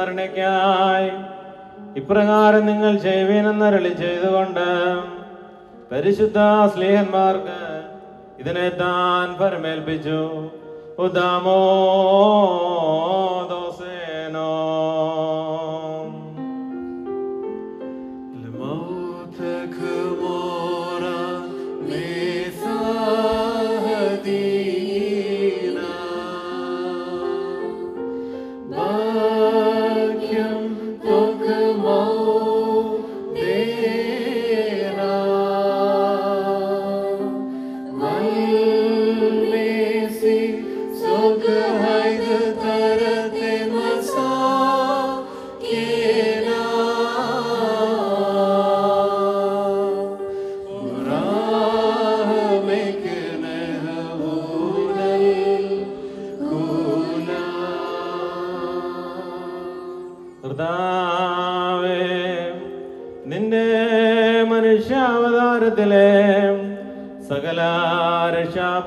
സ്മരണയ്ക്കായി. ഇപ്രകാരം നിങ്ങൾ ചെയ്യുവീനെന്നരളി ചെയ്തുകൊണ്ട് പരിശുദ്ധ സ്നേഹന്മാർക്ക് ഇതിനെ താൻ പരമേൽപ്പിച്ചു ഉദാമോ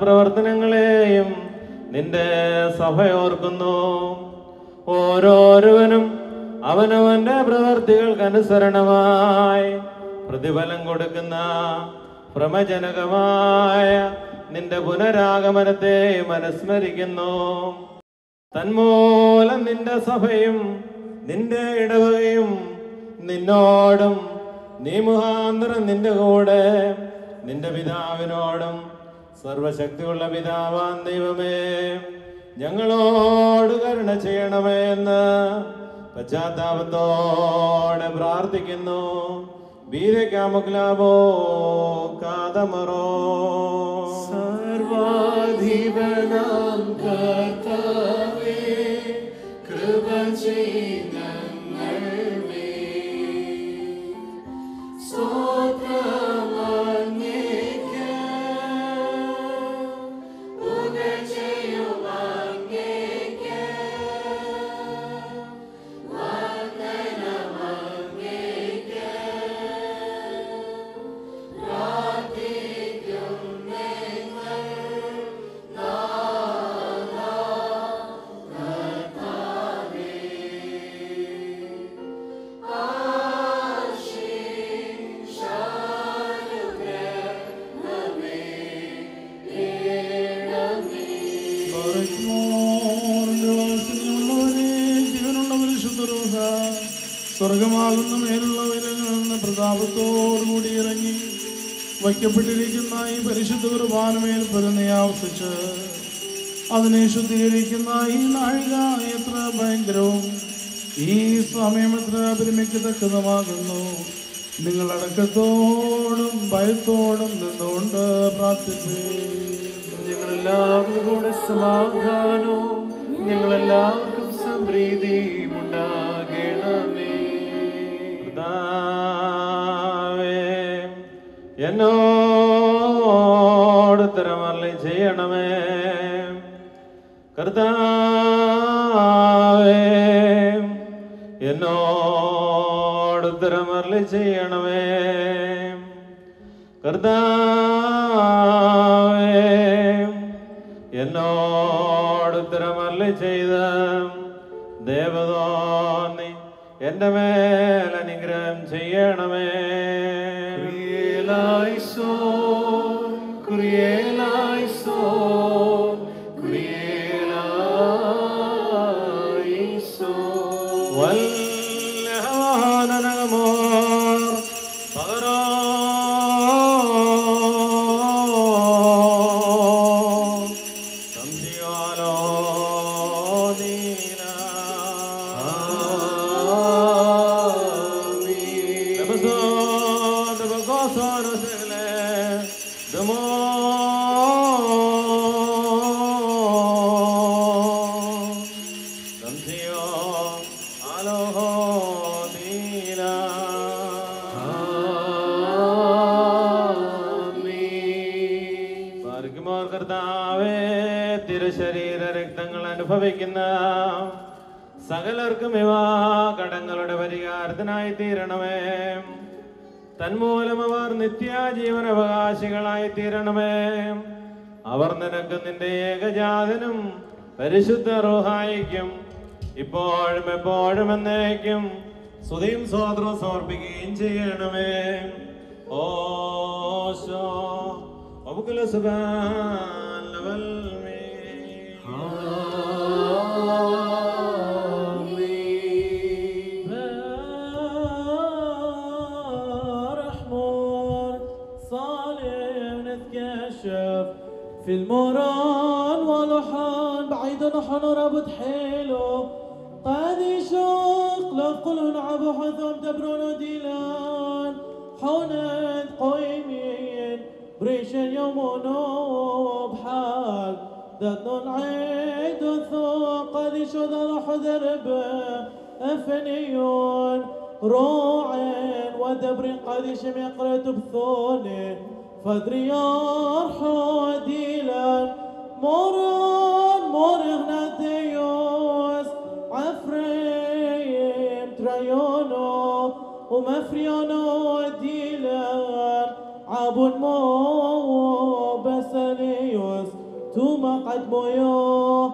രക്ഷാപ്രവർത്തനങ്ങളെയും നിന്റെ സഭയോർക്കുന്നു ഓരോരുവനും അവനവന്റെ പ്രവർത്തികൾക്കനുസരണമായി പ്രതിഫലം കൊടുക്കുന്ന പ്രമജനകമായ നിന്റെ പുനരാഗമനത്തെ മനസ്മരിക്കുന്നു. തന്മൂലം നിന്റെ സഭയും നിന്റെ ഇടവകയും നിന്നോടും നീ മുഖാന്തരം നിന്റെ കൂടെ നിന്റെ പിതാവിനോടും സർവശക്തിയുള്ള പിതാവാൻ ദൈവമേ ഞങ്ങളോട് കരുണ ചെയ്യണമേ എന്ന് പശ്ചാത്താപത്തോടെ പ്രാർത്ഥിക്കുന്നു. ബീരക്കാമുക്ലാബോ കാതമറോ. സർവാധിപനാം കർത്താവേ കൃപ ചെയ്തങ്ങൾ വയ്ക്കപ്പെട്ടിരിക്കുന്ന ഈ പരിശുദ്ധ കുർബാനമേൽ പൊരുന്നയാവസിച്ച് അതിനെ ശുദ്ധീകരിക്കുന്ന ഈ നാഴിക എത്ര ഭയങ്കരവും ഈ സമയം എത്ര അഭിരമിക്കത്തക്കതുമാകുന്നു നിങ്ങൾ അടക്കത്തോടും ഭയത്തോടും നിന്നുകൊണ്ട് പ്രാർത്ഥിപ്പേ ഞങ്ങളെല്ലാവരും കൂടെ സമാധാനവും ഞങ്ങളെല്ലാവർക്കും സംപ്രീതിയും ഉണ്ടാകണമേ. എന്നോട് ഉത്തരമരളി ചെയ്യണമേ. കർത്താവേ എന്നോട് ഉത്തരമരളി ചെയ്യണമേ. കർത്താവേ എന്നോട് ഉത്തരമരളി ചെയ്ത ദേവതോന്നി എന്റെ മേൽ അനുഗ്രഹം ചെയ്യണമേ. soul. നിത്യാജീവനവകാശികളായി തീരണമേ അവർ നിനക്ക് നിന്റെ ഏകജാതനും പരിശുദ്ധ റോഹായിക്കും ഇപ്പോഴും എപ്പോഴും എന്നേക്കും സ്തുതിയും സ്വാതന്ത്ര്യം സമർപ്പിക്കുകയും ചെയ്യണമേ. ഓ അബുക്കുല സുബാ في المران والحان بعيد نحن ربط حيلو. قادي شوق لقل نعب حثم تبرون ديلان. حونت قيمين بريش اليوم نوبحال دتن عيد الثوق قادي شو ذرح حذر أفنيون. روعين ودبرين قادي شميقرة بثونه فدريار حوديلا موران مورغنا ديوس عفريم تريونو ومفريونو ديلان عابون مو بسانيوس توما قد مويو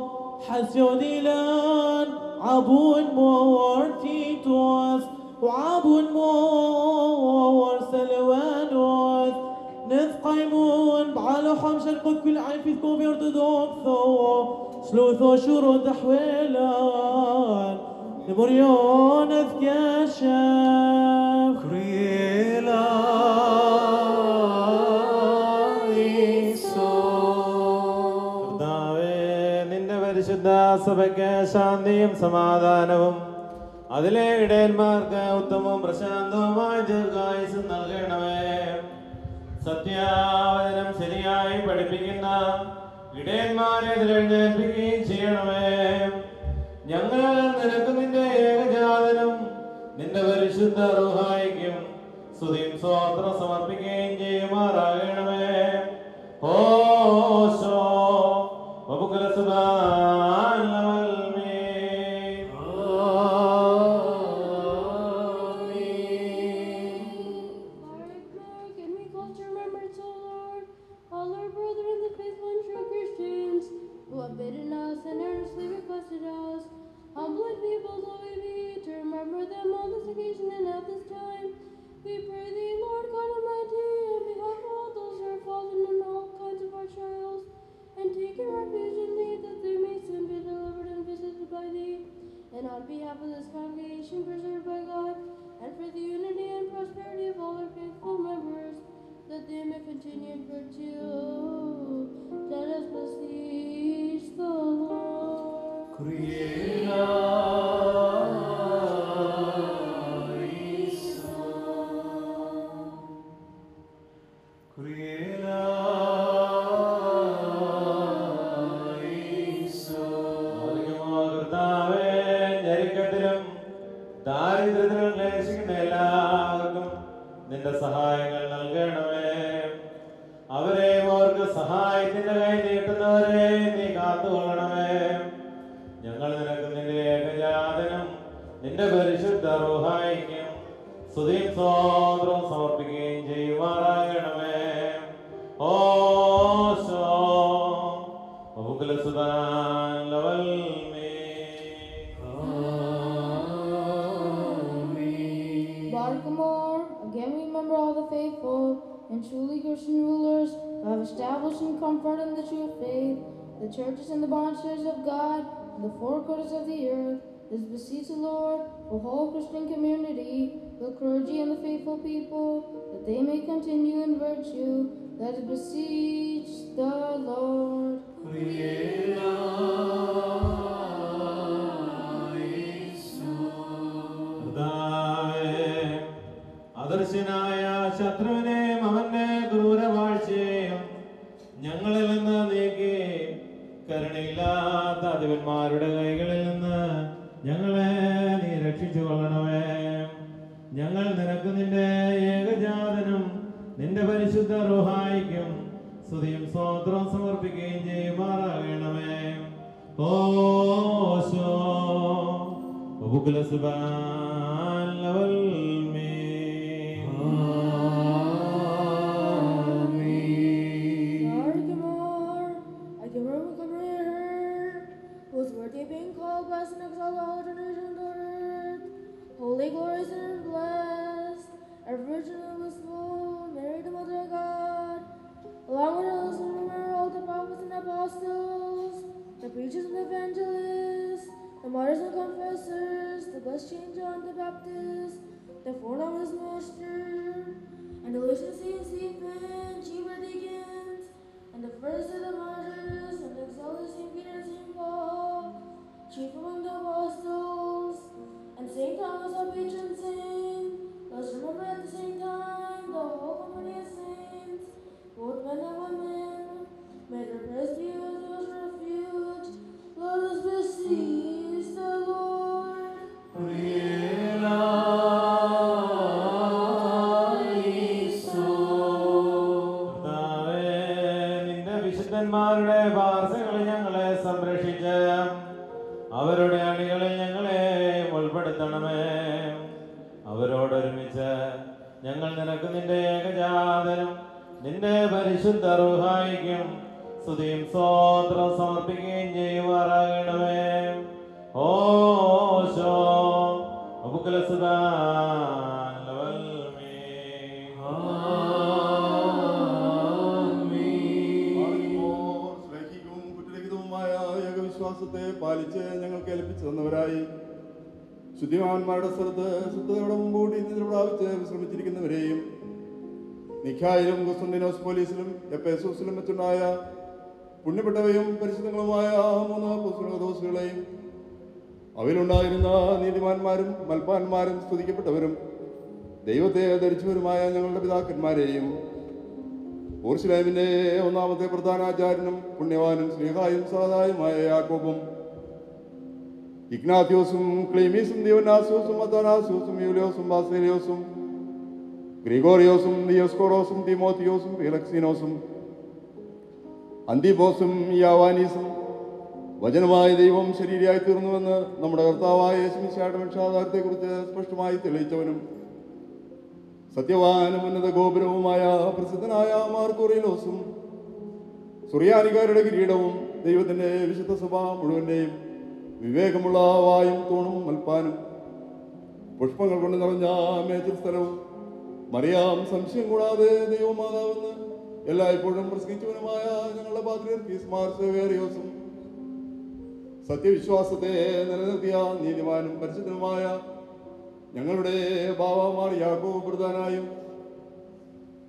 حسيو ديلان عابون مور تيتوس وعابون مور نثقيمون بعلو حمش القد كل عين في ثقوب يرتدوكثو سلوثو شورو تحويلان نمريون اذكاشف കർത്താവേ, നിന്റെ പരിശുദ്ധ സഭയ്ക്ക് ശാന്തിയും സമാധാനവും അതിലെ ഇടയന്മാർക്ക് ഉത്തമവും പ്രശാന്തവുമായ ദീർഘായുസ് നൽകണമേ സത്യാവചനം ശരിയായി പഠിപ്പിക്കുന്ന ഇടയന്മാരെ തിരഞ്ഞെടുപ്പിക്കുകയും ചെയ്യണമേ ഞങ്ങൾ നിനക്ക് നിന്റെ ഏകജാതനും നിന്റെ പരിശുദ്ധ റുഹായിക്കും സ്തുതിയും സ്വാത്ര സമർപ്പിക്കുകയും ചെയ്യുമാറാകണമേ ഓശോ വബുക്കല on behalf of this congregation preserved by God, and for the unity and prosperity of all our faithful members, that they may continue in virtue. Let us beseech the Lord. Creator. Baltimore, again we remember all the faithful and truly Christian rulers who have established and comfort in the true faith, the churches and the bonds of God, and the four quarters of the earth, This beseech the Lord, the whole Christian community, the clergy and the faithful people, that they may continue in virtue. Let us beseech the Lord. കർത്താവേ, അദർശനായ ശത്രുവിനെയും അവന്റെ ക്രൂരവാഴ്ചയെയും ഞങ്ങളിൽ നിന്ന് നീക്കി കരുണയില്ലാത്ത അധിപന്മാരുടെ നിന്റെ ഏകജാതനും നിന്റെ പരിശുദ്ധ റുഹായിക്കും സ്തുതിയും സ്വാതന്ത്ര്യം സമർപ്പിക്കുകയും ചെയ്യുമാറാകണമേ. ഓശോ ഉപകുലസുഭാ preachers and evangelists, the martyrs and confessors, the blessed Saint John the Baptist, the four foreknowledge master, and the Lucian Saint Stephen, of deacons, and the first of the martyrs, and the exalted Saint Peter and Saint Paul, chief among the apostles, and Saint Thomas, our patron saint. Let's remember at the same time the whole company of saints, both men and women. May their praise be with വിശുദ്ധന്മാരുടെ ഞങ്ങളെ സംരക്ഷിച്ച് ഞങ്ങളെ ഉൾപ്പെടുത്തണമേ. ഞങ്ങൾ നിനക്ക് നിന്റെ ഏകജാതനും നിന്റെ പരിശുദ്ധ റുഹായിക്കും സ്തുതിയും സ്വാതന്ത്ര്യം സമർപ്പിക്കുകയും ചെയ്യുമാറാകണമേ ഓശോ അബുക്കല സ്നേഹിക്കും കുറ്റരഹിതവുമായ ഏകവിശ്വാസത്തെ പാലിച്ച് ഞങ്ങൾക്ക് ഏൽപ്പിച്ചു തന്നവരായി. ശുദ്ധിമാന്മാരുടെ സ്ഥലത്ത് ശുദ്ധതയുടെ മുമ്പോട്ട് ഇന്ന് പ്രാപിച്ച് വിശ്രമിച്ചിരിക്കുന്നവരെയും നിഖായിലും കുസ്തുന്തിനോസ് പോലീസിലും എപ്പേസൂസിലും വെച്ചുണ്ടായ പുണ്യപ്പെട്ടവയും പരിശുദ്ധങ്ങളുമായ മൂന്ന് പുസ്തകദോസുകളെയും അവയിലുണ്ടായിരുന്ന നീതിമാന്മാരും മൽപ്പാന്മാരും സ്തുതിക്കപ്പെട്ടവരും ദൈവത്തെ ധരിച്ചവരുമായ ഞങ്ങളുടെ പിതാക്കന്മാരെയും ഊർശിലേമിന്റെ ഒന്നാമത്തെ പ്രധാനാചാര്യനും പുണ്യവാനും സ്നേഹായും സഹതായുമായ യാക്കോബും ഇഗ്നാത്യോസും ക്ലീമീസും ദീവനാസ്യോസും അത്താനാസ്യോസും യൂലിയോസും ബാസേലിയോസും ഗ്രിഗോറിയോസും ദിയോസ്കോറോസും തിമോത്തിയോസും ഫിലക്സീനോസും അന്തിബോസും യാവാനീസും വചനമായ ദൈവം ശരീരമായി തീർന്നുവെന്ന് നമ്മുടെ കർത്താവായ യേശുമിശായുടെ രക്ഷാധാരത്തെക്കുറിച്ച് സ്പഷ്ടമായി തെളിയിച്ചവനും സത്യവാനും ഉന്നത ഗോപുരവുമായ പ്രസിദ്ധനായ മാർക്കോറിയലോസും സുറിയാനിക്കാരുടെ കിരീടവും ദൈവത്തിന്റെ വിശുദ്ധ സഭ മുഴുവന്റെയും വിവേകമുള്ള വായും തൂണും മൽപ്പാനും പുഷ്പങ്ങൾ കൊണ്ട് നിറഞ്ഞ മേച്ചിൽ സ്ഥലവും മറിയാം സംശയം കൂടാതെ ദൈവമാതാവെന്ന് എല്ലായ്പ്പോഴും പ്രസംഗിച്ചവനുമായ ഞങ്ങളുടെ പാത്രീർക്കീസ് മാർ സേവേറിയോസും സത്യവിശ്വാസത്തെ നിലനിർത്തിയ നീതിമാനും പരിശുദ്ധനുമായ ഞങ്ങളുടെ ബാവമാർ യാക്കോബ് പ്രധാനായും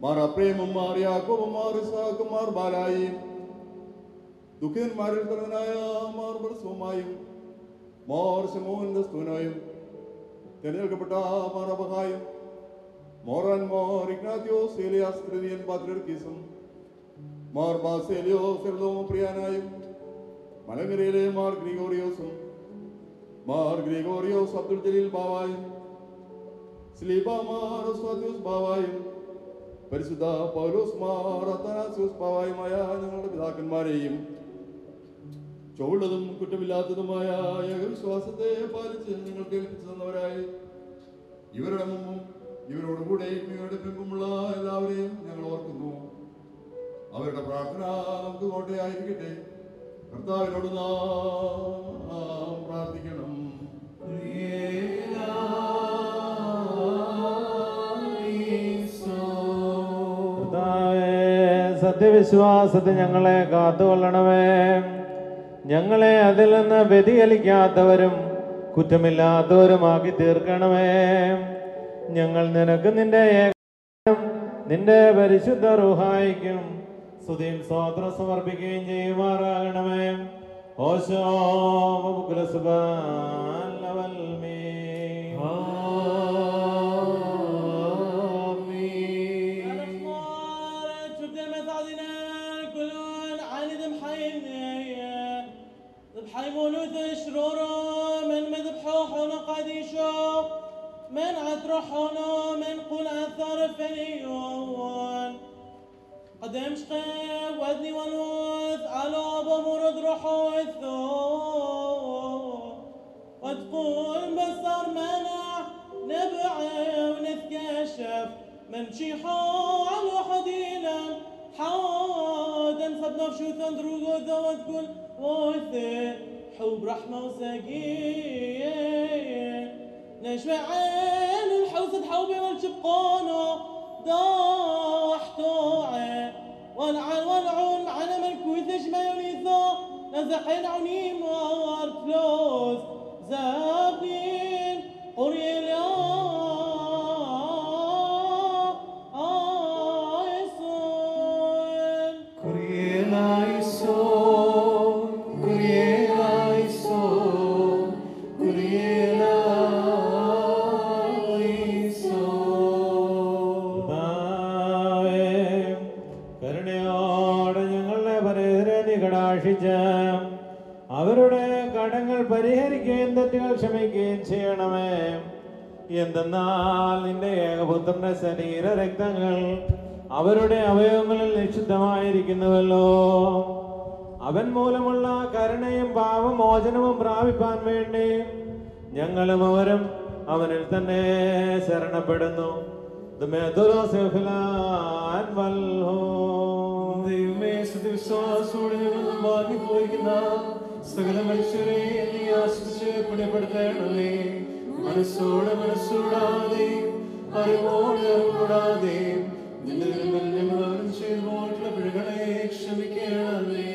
മാർ അപ്രേമും മാർ യാക്കോബും മാർ ഇസാഖും മാർ ബാലായും ദുഃഖിതന്മാരിൽ തലവനായ മാർ ബർസുമായും മാർ ശമോൻ ദസ്തുനോയും തിരഞ്ഞെടുക്കപ്പെട്ട മാർ അബഹായും മോറാൻ മോർ ഇഗ്നാത്യോസ് ഏലിയാസ് തൃതീയൻ പാത്രിയർക്കീസും മാർ ബാസേലിയോ സെൽദോമോ പ്രിയാനായും മലങ്കരയിലെ മാർ ഗ്രിഗോറിയോസും മാർ ഗ്രിഗോറിയോസ് അബ്ദുൽ ജലീൽ ബാവായും സ്ലീബ മാർ ഒസ്വാത്യോസ് ബാവായും പരിശുദ്ധ പൗലോസ് മാർ അത്തനാസ്യോസ് ബാവായുമായ ഞങ്ങളുടെ പിതാക്കന്മാരെയും ചുവള്ളതും കുറ്റമില്ലാത്തതുമായ ഏകവിശ്വാസത്തെ പാലിച്ച് നിങ്ങൾ കേൾപ്പിച്ചു തന്നവരായി. ഇവരുടെ മുമ്പും ഇവരോടുകൂടെയും ഇവരുടെ പിമ്പുമുള്ള എല്ലാവരെയും ഞങ്ങൾ ഓർക്കുന്നു. അവരുടെ പ്രാർത്ഥന നമുക്ക് കോട്ടയായിരിക്കട്ടെ. കർത്താവിനോട് നാം പ്രാർത്ഥിക്കണം. സത്യവിശ്വാസത്തെ ഞങ്ങളെ കാത്തുകൊള്ളണമേ. ഞങ്ങളെ അതിൽ നിന്ന് വ്യതികലിക്കാത്തവരും കുറ്റമില്ലാത്തവരുമാക്കി തീർക്കണമേ ഞങ്ങൾ നിനക്ക് നിന്റെ നിന്റെ പരിശുദ്ധ റുഹായിക്കും സ്തുതിയും സ്വാത്രം സമർപ്പിക്കുകയും ചെയ്യുമാറാകണമേ ഓശോ ذبحي مولود شرورو من مذبحو حونا قديشو من عطرحونا من قول قدمش امشقي ودني والوث على بمرض روحي الثوب وتقول بصر منع نبع ونتكشف منشي حال وحدينا حاد انصب نفشو ثندر وغوثة وتقول وثي حب رحمة وسقية. نشوى عين الحوسة حوبي والشبقانه داح توعي والعن والعن على ملكوث شماليثا نزحين عنيم وارتلوز زابنين قريلان എന്തെന്നാൽ നിന്റെ ഏകപുത്രന്റെ ശരീര രക്തങ്ങൾ അവരുടെ അവയവങ്ങളിൽ നിക്ഷിപ്തമായിരിക്കുന്നുവല്ലോ. അവൻ മൂലമുള്ള കരുണയും പാപമോചനവും പ്രാപിപ്പാൻ വേണ്ടി ഞങ്ങളും അവരും അവനിൽ തന്നെ ശരണപ്പെടുന്നു. സകല മനുഷ്യരെ നീ ആശ്രയിച്ച് പുണ്യപ്പെടുത്തണമേ. മനസ്സോടെ മനസ്സോടാതെ അറിവോടെ അറിവോടാതെ ഞങ്ങൾ അവരും ചെയ്തു പോയിട്ടുള്ള പിഴകളെ ക്ഷമിക്കണമേ.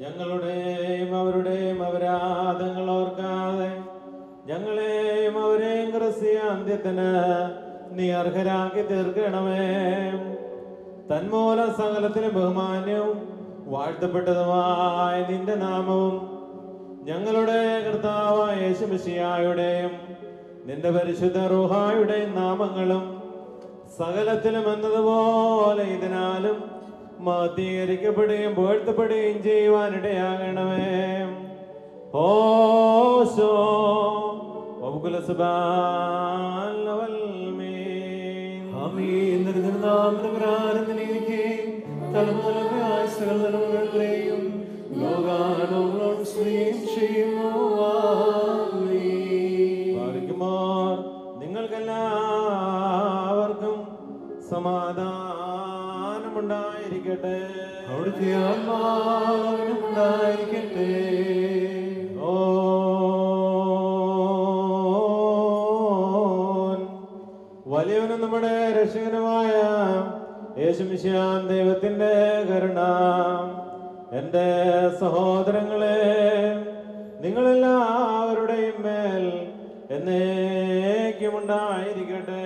ഞങ്ങളുടെയും അവരുടെയും അപരാധങ്ങൾ ഓർക്കാതെ ഞങ്ങളെയും അവരെയും ക്രിസ്തീയ അന്ത്യത്തിന് നീ അർഹരാക്കി തീർക്കണമേ. തന്മൂലം സകലത്തിന് ബഹുമാന്യവും വാഴ്ത്തപ്പെട്ടതുമായ നിന്റെ നാമവും ഞങ്ങളുടെ കർത്താവായ യേശുമിശിയായുടെയും നിന്റെ പരിശുദ്ധ റൂഹായുടെയും നാമങ്ങളും സകലത്തിലും എന്നതുപോലെ ഇതിനാലും മഹത്തീകരിക്കപ്പെടുകയും പുകഴ്ത്തപ്പെടുകയും ചെയ്യുവാനിടയാകണമേ. ഓശോ തലമുറകളായ സകല തലമുറകളെയും നിങ്ങൾക്കെല്ലാവർക്കും സമാധാനമുണ്ടായിരിക്കട്ടെ. അവിടുത്തെ ആത്മാവിനും ഉണ്ടായിരിക്കട്ടെ ഓൻ. വലിയവനും നമ്മുടെ രക്ഷകനുമായ യേശുമിശാൻ ദൈവത്തിന്റെ കരുണ. എന്റെ സഹോദരങ്ങളെ നിങ്ങളെല്ലാവരുടെയും മേൽ എന്നേക്കും ഉണ്ടായിരിക്കട്ടെ